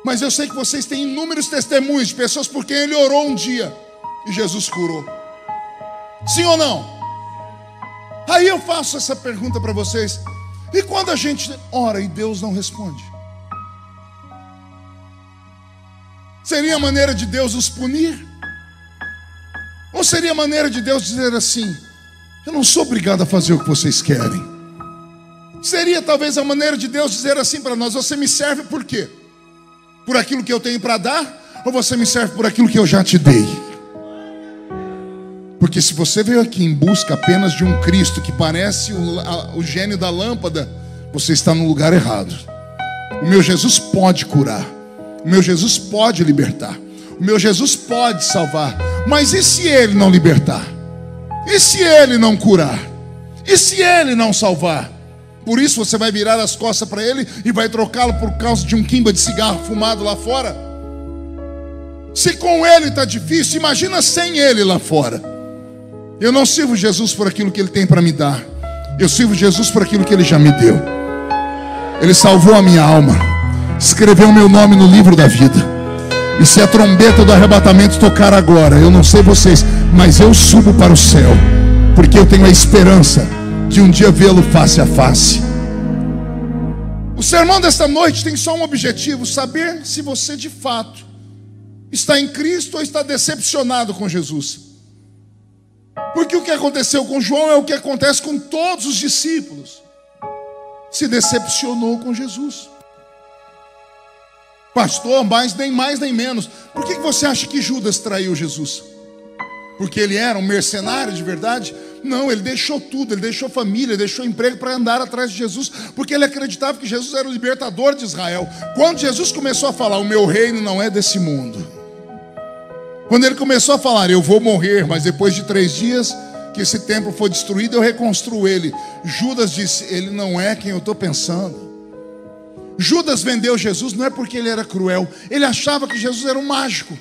Mas eu sei que vocês têm inúmeros testemunhos de pessoas por quem ele orou um dia e Jesus curou. Sim ou não? Aí eu faço essa pergunta para vocês. E quando a gente ora e Deus não responde? Seria a maneira de Deus os punir? Ou seria a maneira de Deus dizer assim: eu não sou obrigado a fazer o que vocês querem. Seria talvez a maneira de Deus dizer assim para nós: Você me serve por quê? Por aquilo que eu tenho para dar? Ou você me serve por aquilo que eu já te dei? Porque se você veio aqui em busca apenas de um Cristo que parece o, a, o gênio da lâmpada, você está no lugar errado. O meu Jesus pode curar. O meu Jesus pode libertar. Meu Jesus pode salvar. Mas e se ele não libertar? E se ele não curar? E se ele não salvar? Por isso você vai virar as costas para ele e vai trocá-lo por causa de um quimba de cigarro fumado lá fora? Se com ele está difícil, imagina sem ele lá fora. Eu não sirvo Jesus por aquilo que ele tem para me dar. Eu sirvo Jesus por aquilo que ele já me deu. Ele salvou a minha alma, escreveu meu nome no livro da vida. E se a trombeta do arrebatamento tocar agora, eu não sei vocês, mas eu subo para o céu, porque eu tenho a esperança de um dia vê-lo face a face. O sermão desta noite tem só um objetivo: saber se você de fato está em Cristo ou está decepcionado com Jesus. Porque o que aconteceu com João é o que acontece com todos os discípulos. Se decepcionou com Jesus pastor, mais nem mais nem menos. Por que você acha que Judas traiu Jesus? Porque ele era um mercenário de verdade? Não, ele deixou tudo, ele deixou família, ele deixou emprego para andar atrás de Jesus, porque ele acreditava que Jesus era o libertador de Israel. Quando Jesus começou a falar, o meu reino não é desse mundo. Quando ele começou a falar, eu vou morrer, mas depois de três dias que esse templo foi destruído, eu reconstruo ele. Judas disse, ele não é quem eu estou pensando. Judas vendeu Jesus não é porque ele era cruel, ele achava que Jesus era um mágico.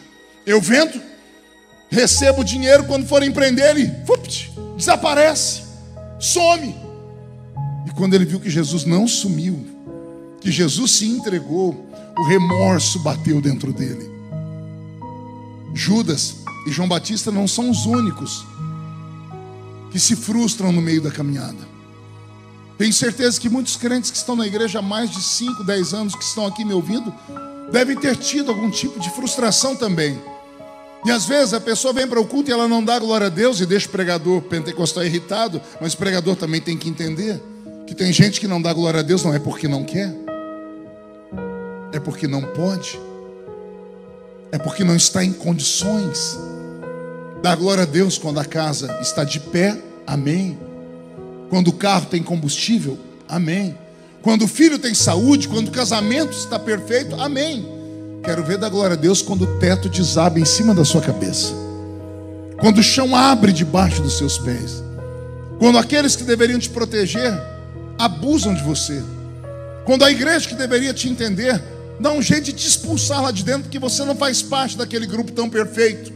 Eu vendo, recebo dinheiro quando for empreender, ele fupt, desaparece, some. E quando ele viu que Jesus não sumiu, que Jesus se entregou, o remorso bateu dentro dele. Judas e João Batista não são os únicos que se frustram no meio da caminhada. Tenho certeza que muitos crentes que estão na igreja há mais de 5, 10 anos, que estão aqui me ouvindo, devem ter tido algum tipo de frustração também. E às vezes a pessoa vem para o culto e ela não dá glória a Deus e deixa o pregador pentecostal irritado, mas o pregador também tem que entender que tem gente que não dá glória a Deus não é porque não quer, é porque não pode, é porque não está em condições. Dá glória a Deus quando a casa está de pé, amém. Quando o carro tem combustível, amém. Quando o filho tem saúde, quando o casamento está perfeito, amém. Quero ver da glória a Deus quando o teto desaba em cima da sua cabeça. Quando o chão abre debaixo dos seus pés. Quando aqueles que deveriam te proteger abusam de você. Quando a igreja que deveria te entender dá um jeito de te expulsar lá de dentro porque você não faz parte daquele grupo tão perfeito.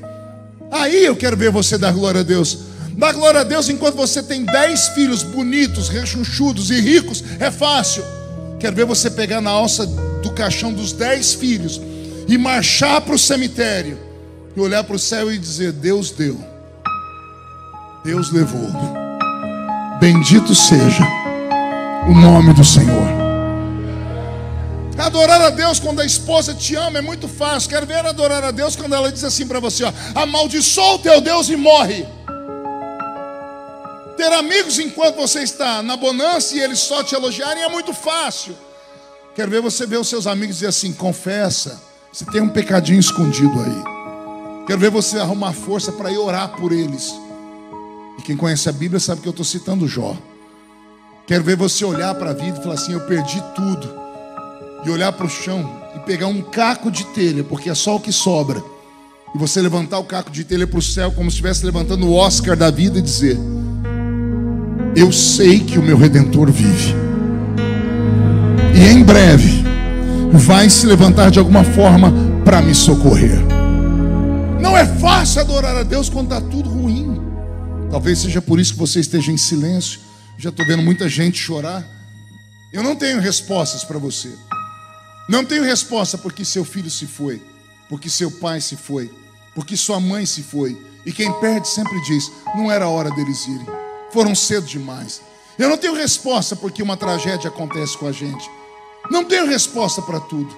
Aí eu quero ver você dar glória a Deus. Dá glória a Deus enquanto você tem dez filhos bonitos, rechonchudos e ricos, é fácil. Quero ver você pegar na alça do caixão dos dez filhos e marchar para o cemitério e olhar para o céu e dizer: Deus deu, Deus levou. Bendito seja o nome do Senhor. Adorar a Deus quando a esposa te ama é muito fácil. Quero ver adorar a Deus quando ela diz assim para você: ó, amaldiçoa o teu Deus e morre. Ter amigos enquanto você está na bonança e eles só te elogiarem é muito fácil. Quero ver você ver os seus amigos dizer assim: confessa, você tem um pecadinho escondido aí. Quero ver você arrumar força para ir orar por eles. E quem conhece a Bíblia sabe que eu estou citando Jó. Quero ver você olhar para a vida e falar assim: eu perdi tudo e olhar para o chão e pegar um caco de telha, porque é só o que sobra, e você levantar o caco de telha para o céu, como se estivesse levantando o Oscar da vida e dizer: Eu sei que o meu redentor vive, e em breve vai se levantar de alguma forma para me socorrer. Não é fácil adorar a Deus quando está tudo ruim. Talvez seja por isso que você esteja em silêncio. Já estou vendo muita gente chorar. Eu não tenho respostas para você. Não tenho resposta porque seu filho se foi, porque seu pai se foi, porque sua mãe se foi. E quem perde sempre diz: não era hora deles irem, foram cedo demais. Eu não tenho resposta porque uma tragédia acontece com a gente. Não tenho resposta para tudo.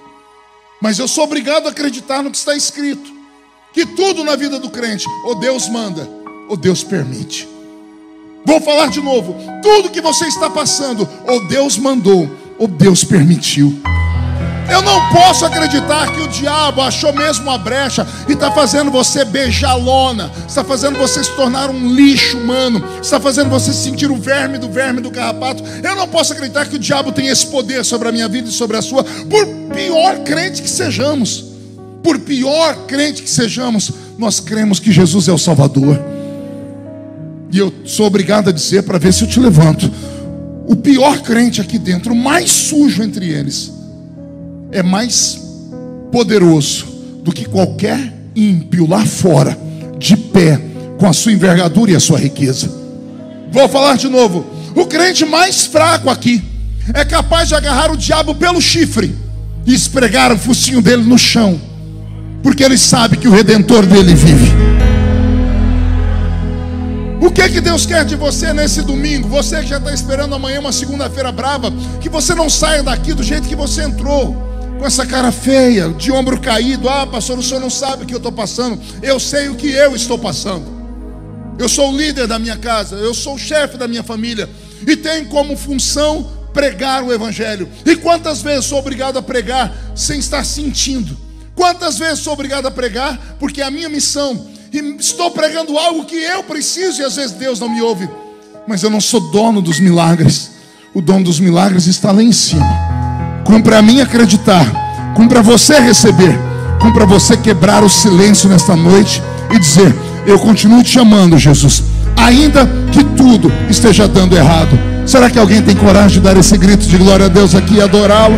Mas eu sou obrigado a acreditar no que está escrito: que tudo na vida do crente, ou Deus manda, ou Deus permite. Vou falar de novo: tudo que você está passando, ou Deus mandou, ou Deus permitiu. Eu não posso acreditar que o diabo achou mesmo a brecha e está fazendo você beijar lona, está fazendo você se tornar um lixo humano, está fazendo você sentir o verme do verme do carrapato. Eu não posso acreditar que o diabo tem esse poder sobre a minha vida e sobre a sua, por pior crente que sejamos. Por pior crente que sejamos, nós cremos que Jesus é o Salvador. E eu sou obrigado a dizer para ver se eu te levanto. O pior crente aqui dentro, o mais sujo entre eles, é mais poderoso do que qualquer ímpio lá fora, de pé, com a sua envergadura e a sua riqueza. Vou falar de novo. O crente mais fraco aqui é capaz de agarrar o diabo pelo chifre e espregar o focinho dele no chão, porque ele sabe que o redentor dele vive. O que que Deus quer de você nesse domingo? Você que já está esperando amanhã uma segunda-feira brava, que você não saia daqui do jeito que você entrou com essa cara feia, de ombro caído. Ah, pastor, o senhor não sabe o que eu estou passando. Eu sei o que eu estou passando. Eu sou o líder da minha casa, eu sou o chefe da minha família e tenho como função pregar o Evangelho. E quantas vezes sou obrigado a pregar sem estar sentindo? Quantas vezes sou obrigado a pregar porque é a minha missão e estou pregando algo que eu preciso e às vezes Deus não me ouve, mas eu não sou dono dos milagres. O dono dos milagres está lá em cima. Cumpre a mim acreditar, cumpre a você receber, cumpre a você quebrar o silêncio nesta noite e dizer: Eu continuo te amando, Jesus, ainda que tudo esteja dando errado. Será que alguém tem coragem de dar esse grito de glória a Deus aqui e adorá-lo?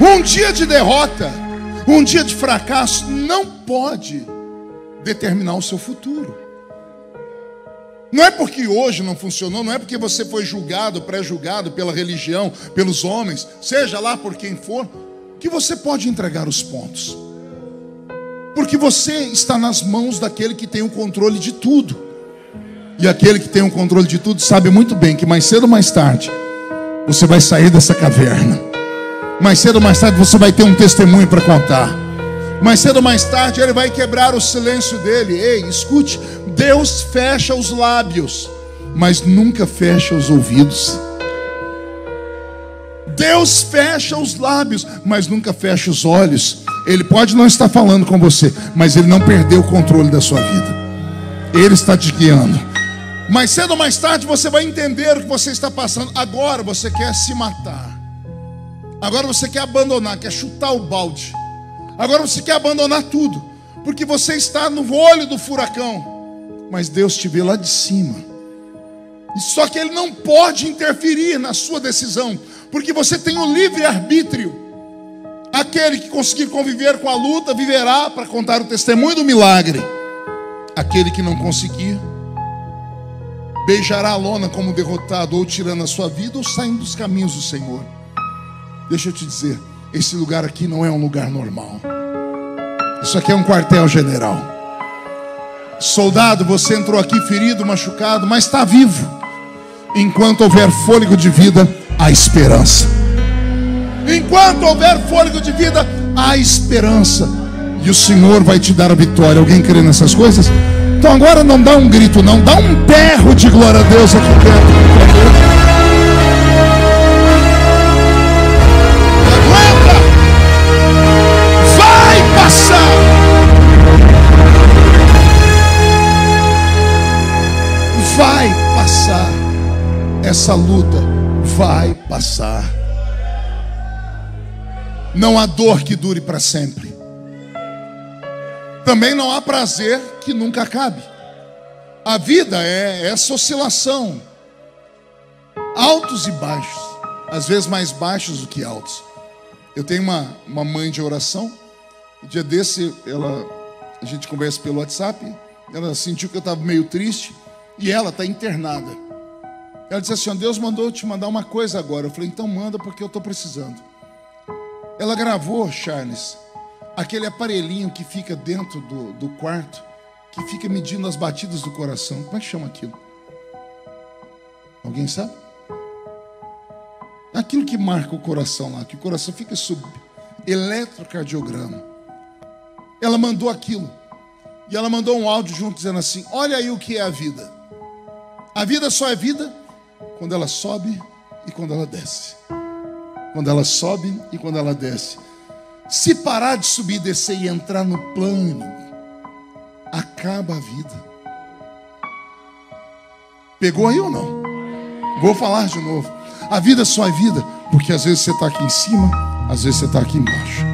Um dia de derrota, um dia de fracasso não pode determinar o seu futuro. Não é porque hoje não funcionou, não é porque você foi julgado, pré-julgado pela religião, pelos homens, seja lá por quem for, que você pode entregar os pontos. Porque você está nas mãos daquele que tem o controle de tudo. E aquele que tem o controle de tudo sabe muito bem que mais cedo ou mais tarde você vai sair dessa caverna. Mais cedo ou mais tarde você vai ter um testemunho para contar. Mais cedo ou mais tarde ele vai quebrar o silêncio dele. Ei, escute: Deus fecha os lábios, mas nunca fecha os ouvidos. Deus fecha os lábios, mas nunca fecha os olhos. Ele pode não estar falando com você, mas ele não perdeu o controle da sua vida. Ele está te guiando. Mais cedo ou mais tarde você vai entender o que você está passando. Agora você quer se matar. Agora você quer abandonar, quer chutar o balde. Agora você quer abandonar tudo, porque você está no olho do furacão. Mas Deus te vê lá de cima. Só que Ele não pode interferir na sua decisão, porque você tem o livre arbítrio. Aquele que conseguir conviver com a luta viverá para contar o testemunho do milagre. Aquele que não conseguir, beijará a lona como derrotado, ou tirando a sua vida, ou saindo dos caminhos do Senhor. Deixa eu te dizer, esse lugar aqui não é um lugar normal. Isso aqui é um quartel-general. Soldado, você entrou aqui ferido, machucado, mas está vivo. Enquanto houver fôlego de vida, há esperança. Enquanto houver fôlego de vida, há esperança. E o Senhor vai te dar a vitória. Alguém crê nessas coisas? Então agora não dá um grito, não, dá um berro de glória a Deus aqui dentro, Essa luta vai passar. Não há dor que dure para sempre. Também não há prazer que nunca acabe. A vida é essa oscilação, altos e baixos, às vezes mais baixos do que altos. Eu tenho uma, uma mãe de oração, e dia desse ela, a gente conversa pelo WhatsApp, ela sentiu que eu estava meio triste, e ela está internada. Ela disse assim: Deus mandou te mandar uma coisa agora. Eu falei: então manda porque eu estou precisando. Ela gravou, Charles, aquele aparelhinho que fica dentro do, do quarto, que fica medindo as batidas do coração. Como é que chama aquilo? Alguém sabe? Aquilo que marca o coração lá, que o coração fica sub eletrocardiograma. Ela mandou aquilo. E ela mandou um áudio junto dizendo assim: Olha aí o que é a vida. A vida só é vida quando ela sobe e quando ela desce. Quando ela sobe e quando ela desce. Se parar de subir, descer e entrar no plano, acaba a vida. Pegou aí ou não? Vou falar de novo. A vida só é vida, porque às vezes você está aqui em cima, às vezes você está aqui embaixo.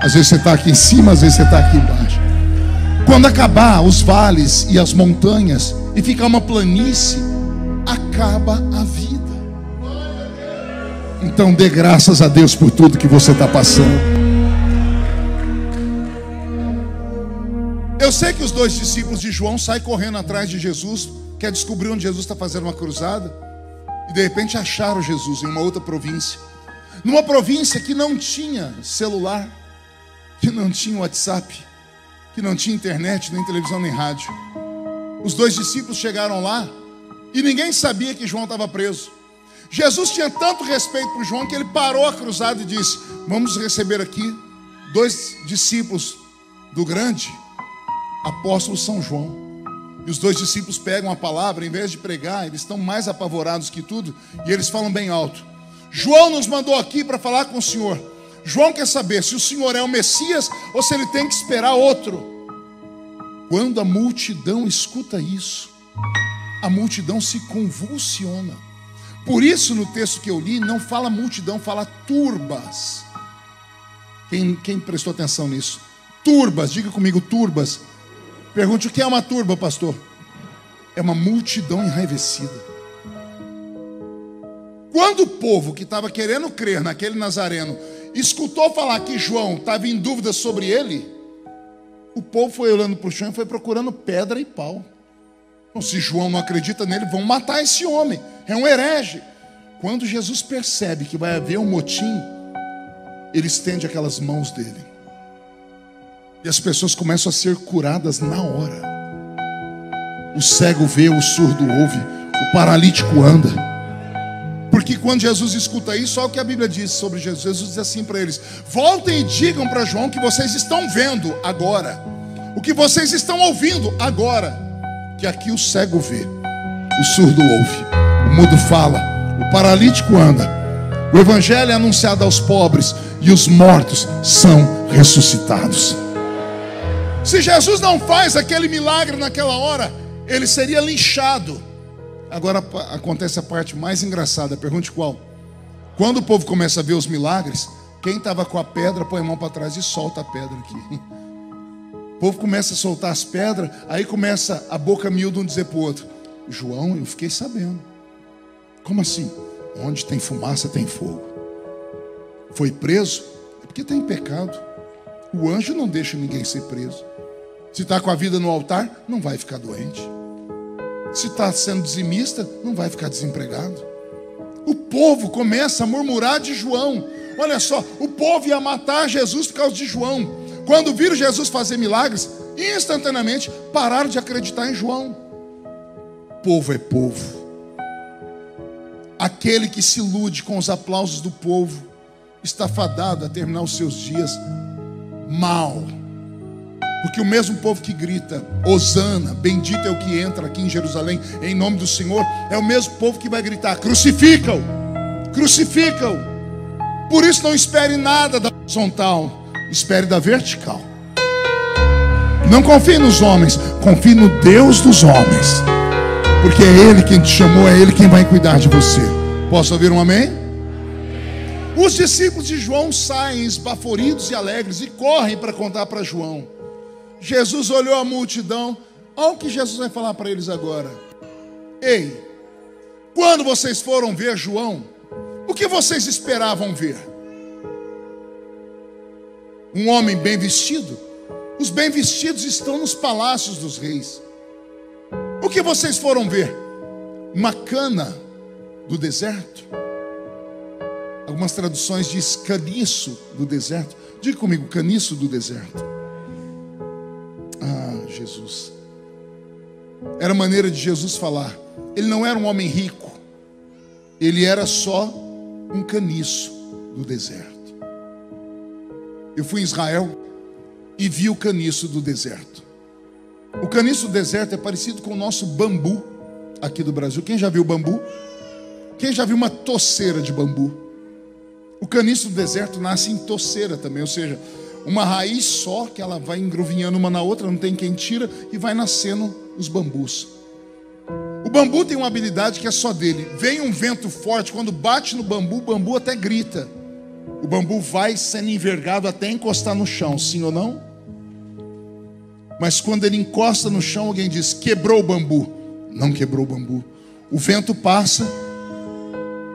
Às vezes você está aqui em cima, às vezes você está aqui embaixo. Quando acabar os vales e as montanhas e ficar uma planície, acaba a vida. Então dê graças a Deus por tudo que você está passando. Eu sei que os dois discípulos de João saem correndo atrás de Jesus, quer descobrir onde Jesus está fazendo uma cruzada, e de repente acharam Jesus em uma outra província, numa província que não tinha celular, que não tinha WhatsApp, que não tinha internet, nem televisão, nem rádio. Os dois discípulos chegaram lá e ninguém sabia que João estava preso. Jesus tinha tanto respeito por João que ele parou a cruzada e disse: Vamos receber aqui dois discípulos do grande apóstolo São João. E os dois discípulos pegam a palavra, em vez de pregar, eles estão mais apavorados que tudo, e eles falam bem alto: João nos mandou aqui para falar com o Senhor. João quer saber se o Senhor é o Messias ou se ele tem que esperar outro. Quando a multidão escuta isso, a multidão se convulsiona. Por isso, no texto que eu li, não fala multidão, fala turbas. Quem, quem prestou atenção nisso? Turbas, diga comigo, turbas. Pergunte o que é uma turba, pastor? É uma multidão enraivecida. Quando o povo que estava querendo crer naquele Nazareno escutou falar que João estava em dúvida sobre ele, o povo foi olhando para o chão e foi procurando pedra e pau. Então, se João não acredita nele, vão matar esse homem. É um herege. Quando Jesus percebe que vai haver um motim, ele estende aquelas mãos dele. E as pessoas começam a ser curadas na hora. O cego vê, o surdo ouve, o paralítico anda. Porque quando Jesus escuta isso, olha o que a Bíblia diz sobre Jesus. Jesus diz assim para eles: Voltem e digam para João que vocês estão vendo agora, o que vocês estão ouvindo agora, que aqui o cego vê, o surdo ouve, o mudo fala, o paralítico anda, O evangelho é anunciado aos pobres e os mortos são ressuscitados. Se Jesus não faz aquele milagre naquela hora, ele seria linchado. Agora acontece a parte mais engraçada, pergunte qual? Quando o povo começa a ver os milagres, quem estava com a pedra põe a mão para trás e solta a pedra aqui. O povo começa a soltar as pedras, aí começa a boca miúda um dizer para o outro: João, eu fiquei sabendo. Como assim? Onde tem fumaça tem fogo. Foi preso? É porque tem pecado. O anjo não deixa ninguém ser preso. Se está com a vida no altar, não vai ficar doente. Se está sendo dizimista, não vai ficar desempregado. O povo começa a murmurar de João. Olha só, o povo ia matar Jesus por causa de João. Quando viram Jesus fazer milagres, instantaneamente pararam de acreditar em João. Povo é povo. Aquele que se ilude com os aplausos do povo está fadado a terminar os seus dias mal. Porque o mesmo povo que grita, Osana, bendito é o que entra aqui em Jerusalém, em nome do Senhor, é o mesmo povo que vai gritar: crucificam, crucificam. Por isso não espere nada da horizontal, espere da vertical. Não confie nos homens, confie no Deus dos homens. Porque é Ele quem te chamou, é Ele quem vai cuidar de você. Posso ouvir um amém? Os discípulos de João saem esbaforidos e alegres e correm para contar para João. Jesus olhou a multidão. Olha o que Jesus vai falar para eles agora. Ei, quando vocês foram ver João, o que vocês esperavam ver? Um homem bem vestido? Os bem vestidos estão nos palácios dos reis. O que vocês foram ver? Uma cana do deserto? Algumas traduções diz caniço do deserto. Diga comigo, caniço do deserto. Ah, Jesus. Era a maneira de Jesus falar. Ele não era um homem rico. Ele era só um caniço do deserto. Eu fui em Israel e vi o caniço do deserto. O caniço do deserto é parecido com o nosso bambu aqui do Brasil. Quem já viu bambu? Quem já viu uma toceira de bambu? O caniço do deserto nasce em toceira também, ou seja, uma raiz só que ela vai engruvinhando uma na outra, não tem quem tira e vai nascendo os bambus. O bambu tem uma habilidade que é só dele. Vem um vento forte, quando bate no bambu, o bambu até grita. O bambu vai sendo envergado até encostar no chão, sim ou não? Mas quando ele encosta no chão, alguém diz: quebrou o bambu. Não quebrou o bambu. O vento passa,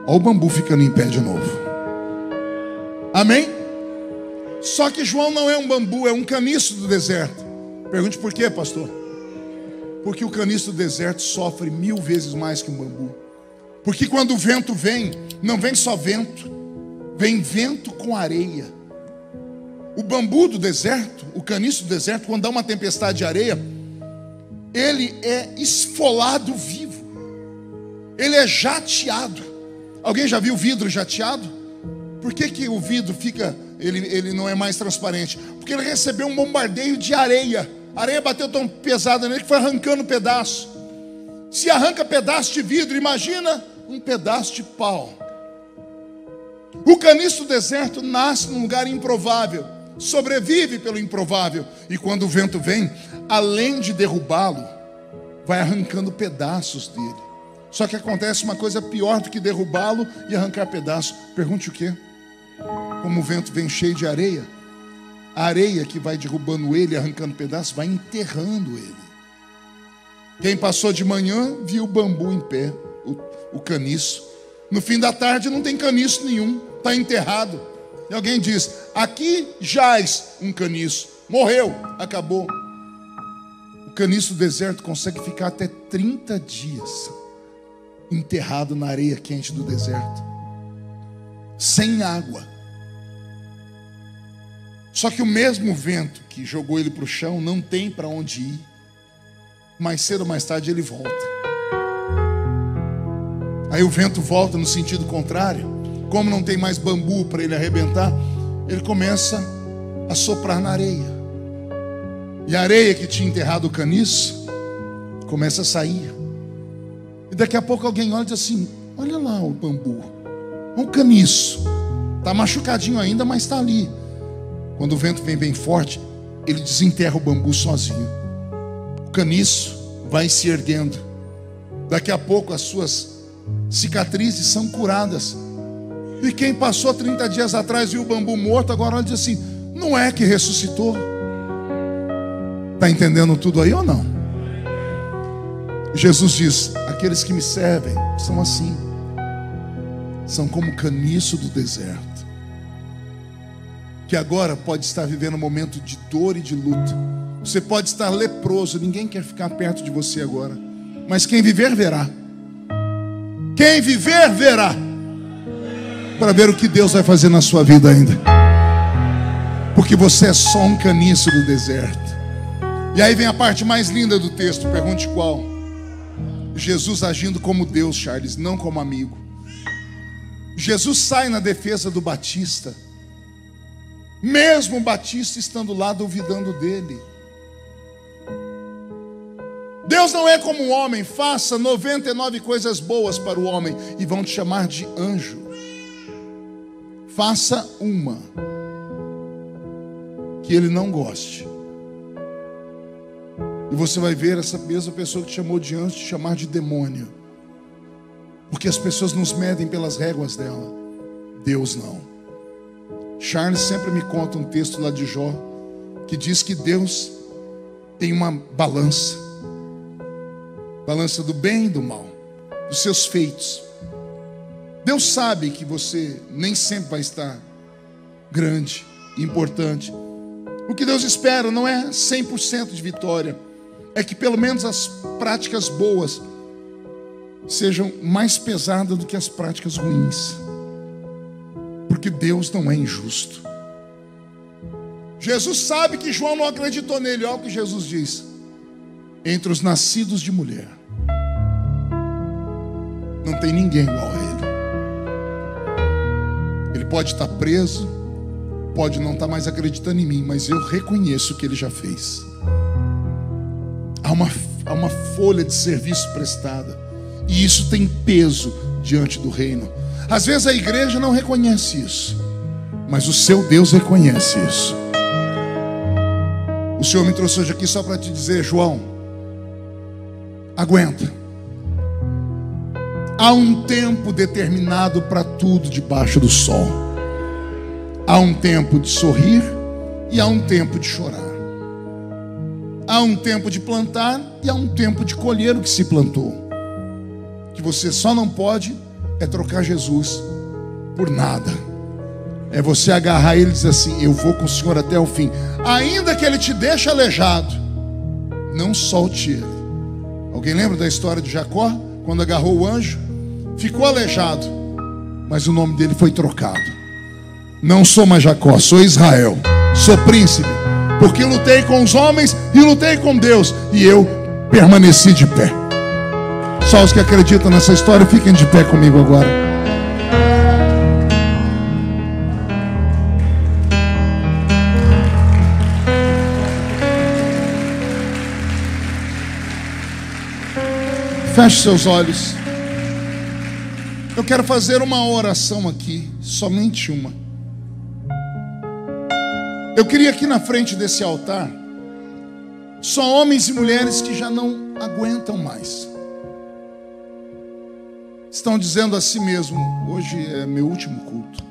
ó, o bambu ficando em pé de novo. Amém? Só que João não é um bambu, é um caniço do deserto. Pergunte por quê, pastor? Porque o caniço do deserto sofre mil vezes mais que um bambu. Porque quando o vento vem, não vem só vento, vem vento com areia. O bambu do deserto, o caniço do deserto, quando dá uma tempestade de areia, ele é esfolado vivo. Ele é jateado. Alguém já viu vidro jateado? Por que, que o vidro fica, ele, ele não é mais transparente? Porque ele recebeu um bombardeio de areia. A areia bateu tão pesada nele que foi arrancando pedaço. Se arranca pedaço de vidro, imagina um pedaço de pau. O caniço do deserto nasce num lugar improvável, sobrevive pelo improvável, e quando o vento vem, além de derrubá-lo, vai arrancando pedaços dele. Só que acontece uma coisa pior do que derrubá-lo e arrancar pedaços. Pergunte o quê? como o vento vem cheio de areia, a areia que vai derrubando ele, arrancando pedaços, vai enterrando ele. Quem passou de manhã viu o bambu em pé, o, o caniço. No fim da tarde não tem caniço nenhum, está enterrado. E alguém diz: aqui jaz um caniço, morreu, acabou. O caniço do deserto consegue ficar até 30 dias enterrado na areia quente do deserto, sem água. Só que o mesmo vento que jogou ele para o chão não tem para onde ir. Mais cedo ou mais tarde ele volta. Aí o vento volta no sentido contrário. Como não tem mais bambu para ele arrebentar, ele começa a soprar na areia. E a areia que tinha enterrado o caniço começa a sair. E daqui a pouco alguém olha e diz assim: Olha lá o bambu. Um caniço. Está machucadinho ainda, mas está ali. Quando o vento vem bem forte, ele desenterra o bambu sozinho. O caniço vai se erguendo. Daqui a pouco as suas cicatrizes são curadas. E quem passou 30 dias atrás viu o bambu morto, agora diz assim: não é que ressuscitou. Está entendendo tudo aí ou não? Jesus diz: aqueles que me servem são assim, são como caniço do deserto, que agora pode estar vivendo um momento de dor e de luta. Você pode estar leproso, ninguém quer ficar perto de você agora, mas quem viver, verá. Quem viver, verá para ver o que Deus vai fazer na sua vida ainda. Porque você é só um caniço do deserto. E aí vem a parte mais linda do texto, pergunte qual. Jesus agindo como Deus, Charles, não como amigo. Jesus sai na defesa do Batista, mesmo o Batista estando lá duvidando dele. Deus não é como um homem, faça 99 coisas boas para o homem e vão te chamar de anjo. Faça uma que ele não goste. E você vai ver essa mesma pessoa que te chamou de anjo te chamar de demônio. Porque as pessoas nos medem pelas réguas dela. Deus não. Charles sempre me conta um texto lá de Jó que diz que Deus tem uma balança. Balança do bem e do mal, dos seus feitos. Deus sabe que você nem sempre vai estar grande, importante. O que Deus espera não é 100% de vitória, é que pelo menos as práticas boas sejam mais pesadas do que as práticas ruins. Porque Deus não é injusto. Jesus sabe que João não acreditou nele, olha o que Jesus diz: entre os nascidos de mulher, não tem ninguém igual a ele. Pode estar preso, pode não estar mais acreditando em mim, mas eu reconheço o que ele já fez. Há uma, há uma folha de serviço prestada, e isso tem peso diante do reino. Às vezes a igreja não reconhece isso, mas o seu Deus reconhece isso. O Senhor me trouxe hoje aqui só para te dizer, João, aguenta. Há um tempo determinado para tudo debaixo do sol. Há um tempo de sorrir e há um tempo de chorar. Há um tempo de plantar e há um tempo de colher o que se plantou. Que você só não pode é trocar Jesus por nada. É você agarrar ele e dizer assim: Eu vou com o Senhor até o fim. Ainda que ele te deixe aleijado, não solte ele. Alguém lembra da história de Jacó? Quando agarrou o anjo? Ficou aleijado, mas o nome dele foi trocado. Não sou mais Jacó, sou Israel, sou príncipe, porque lutei com os homens e lutei com Deus, e eu permaneci de pé. Só os que acreditam nessa história, fiquem de pé comigo agora. Feche seus olhos. Eu quero fazer uma oração aqui, somente uma. Eu queria aqui na frente desse altar, só homens e mulheres que já não aguentam mais. Estão dizendo a si mesmo: hoje é meu último culto.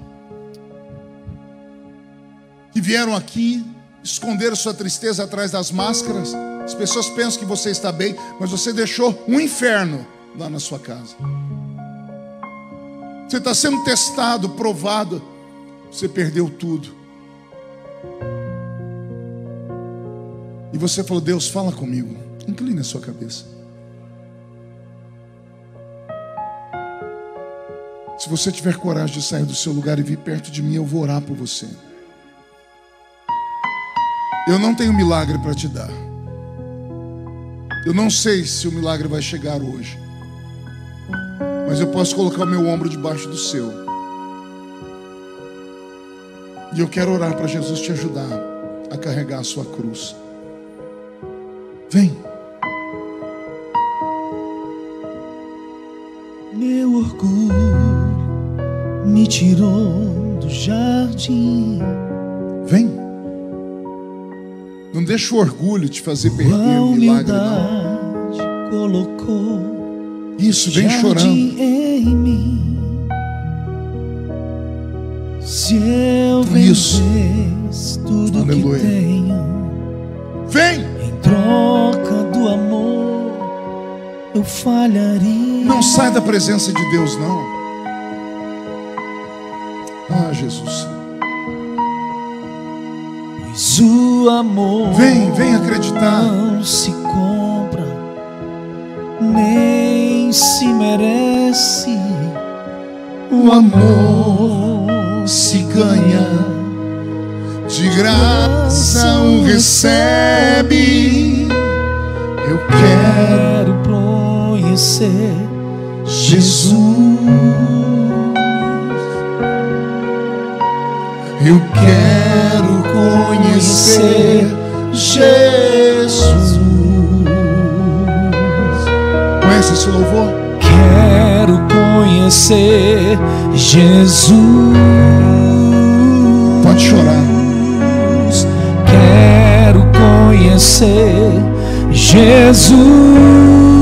Que vieram aqui, esconderam sua tristeza atrás das máscaras. As pessoas pensam que você está bem, mas você deixou um inferno lá na sua casa. Você está sendo testado, provado. Você perdeu tudo. E você falou: Deus, fala comigo. Incline a sua cabeça. Se você tiver coragem de sair do seu lugar e vir perto de mim, eu vou orar por você. Eu não tenho milagre para te dar. Eu não sei se o milagre vai chegar hoje mas eu posso colocar o meu ombro debaixo do seu. E eu quero orar para Jesus te ajudar a carregar a sua cruz. Vem. Meu orgulho, me tirou do jardim. Vem. Não deixa o orgulho te fazer perder o milagre, não. colocou Isso, vem chorando. em mim. Se eu Isso. tudo Aleluia. que tenho Vem! em troca do amor, eu falharia. Não sai da presença de Deus, não. Ah, Jesus. Pois o amor Vem, vem acreditar. não se se merece. O amor se ganha, de graça o recebe. Eu quero conhecer Jesus. Eu quero conhecer Jesus. Esse louvor? Quero conhecer Jesus. Pode chorar. Quero conhecer Jesus.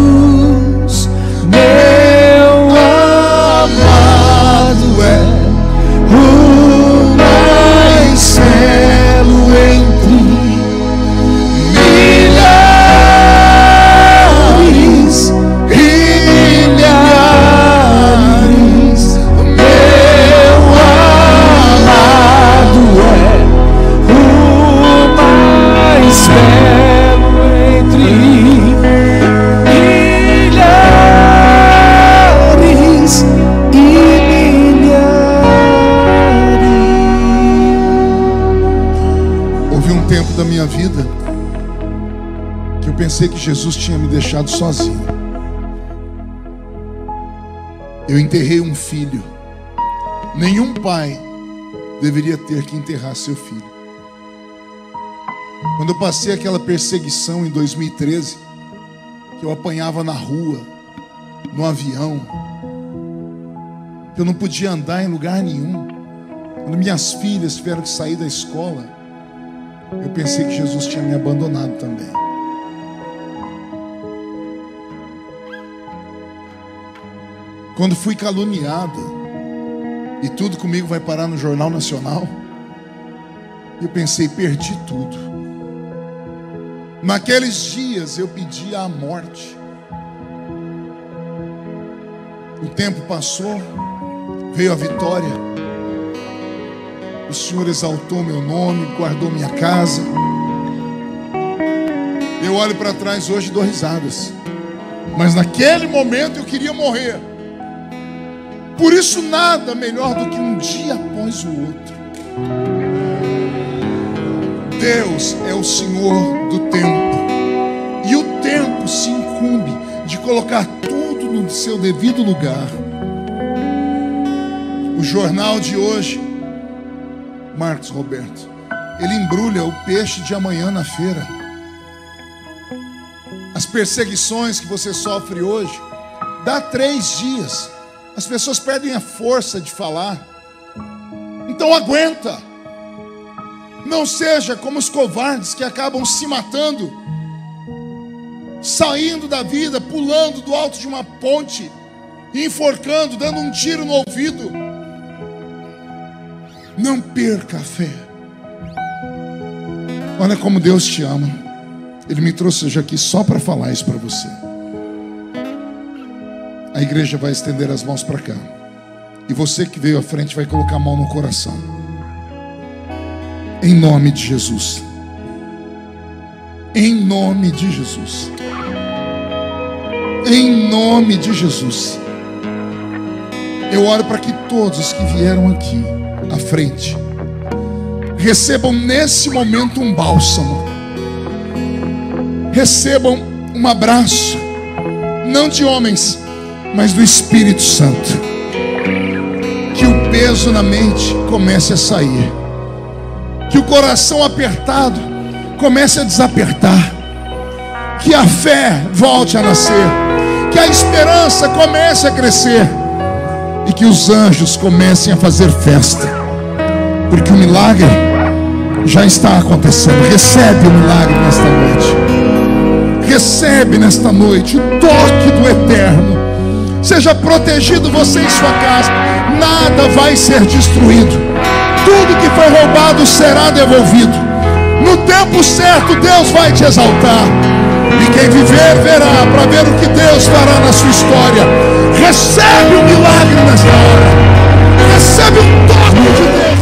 Jesus tinha me deixado sozinho. Eu enterrei um filho. Nenhum pai deveria ter que enterrar seu filho. Quando eu passei aquela perseguição em 2013, que eu apanhava na rua, no avião, que eu não podia andar em lugar nenhum. Quando minhas filhas tiveram que sair da escola, eu pensei que Jesus tinha me abandonado também. Quando fui caluniado, e tudo comigo vai parar no Jornal Nacional, eu pensei, perdi tudo. Naqueles dias eu pedi a morte. O tempo passou, veio a vitória. O Senhor exaltou meu nome, guardou minha casa. Eu olho para trás hoje e dou risadas. Mas naquele momento eu queria morrer. Por isso, nada melhor do que um dia após o outro. Deus é o Senhor do tempo. E o tempo se incumbe de colocar tudo no seu devido lugar. O jornal de hoje, Marcos Roberto, ele embrulha o peixe de amanhã na feira. As perseguições que você sofre hoje, dá três dias, as pessoas perdem a força de falar. Então aguenta. Não seja como os covardes que acabam se matando, saindo da vida, pulando do alto de uma ponte, enforcando, dando um tiro no ouvido. Não perca a fé. Olha como Deus te ama. Ele me trouxe hoje aqui só para falar isso para você. A igreja vai estender as mãos para cá. E você que veio à frente vai colocar a mão no coração. Em nome de Jesus. Em nome de Jesus. Em nome de Jesus. Eu oro para que todos os que vieram aqui à frente recebam nesse momento um bálsamo. Recebam um abraço, não de homens, mas do Espírito Santo. Que o peso na mente comece a sair. Que o coração apertado comece a desapertar. Que a fé volte a nascer. Que a esperança comece a crescer. e que os anjos comecem a fazer festa, porque o milagre já está acontecendo. Recebe o milagre nesta noite. Recebe nesta noite o toque do eterno. Seja protegido você e sua casa. Nada vai ser destruído. Tudo que foi roubado será devolvido. No tempo certo, Deus vai te exaltar. E quem viver, verá para ver o que Deus fará na sua história. Recebe o um milagre nessa hora. Recebe o um toque de Deus.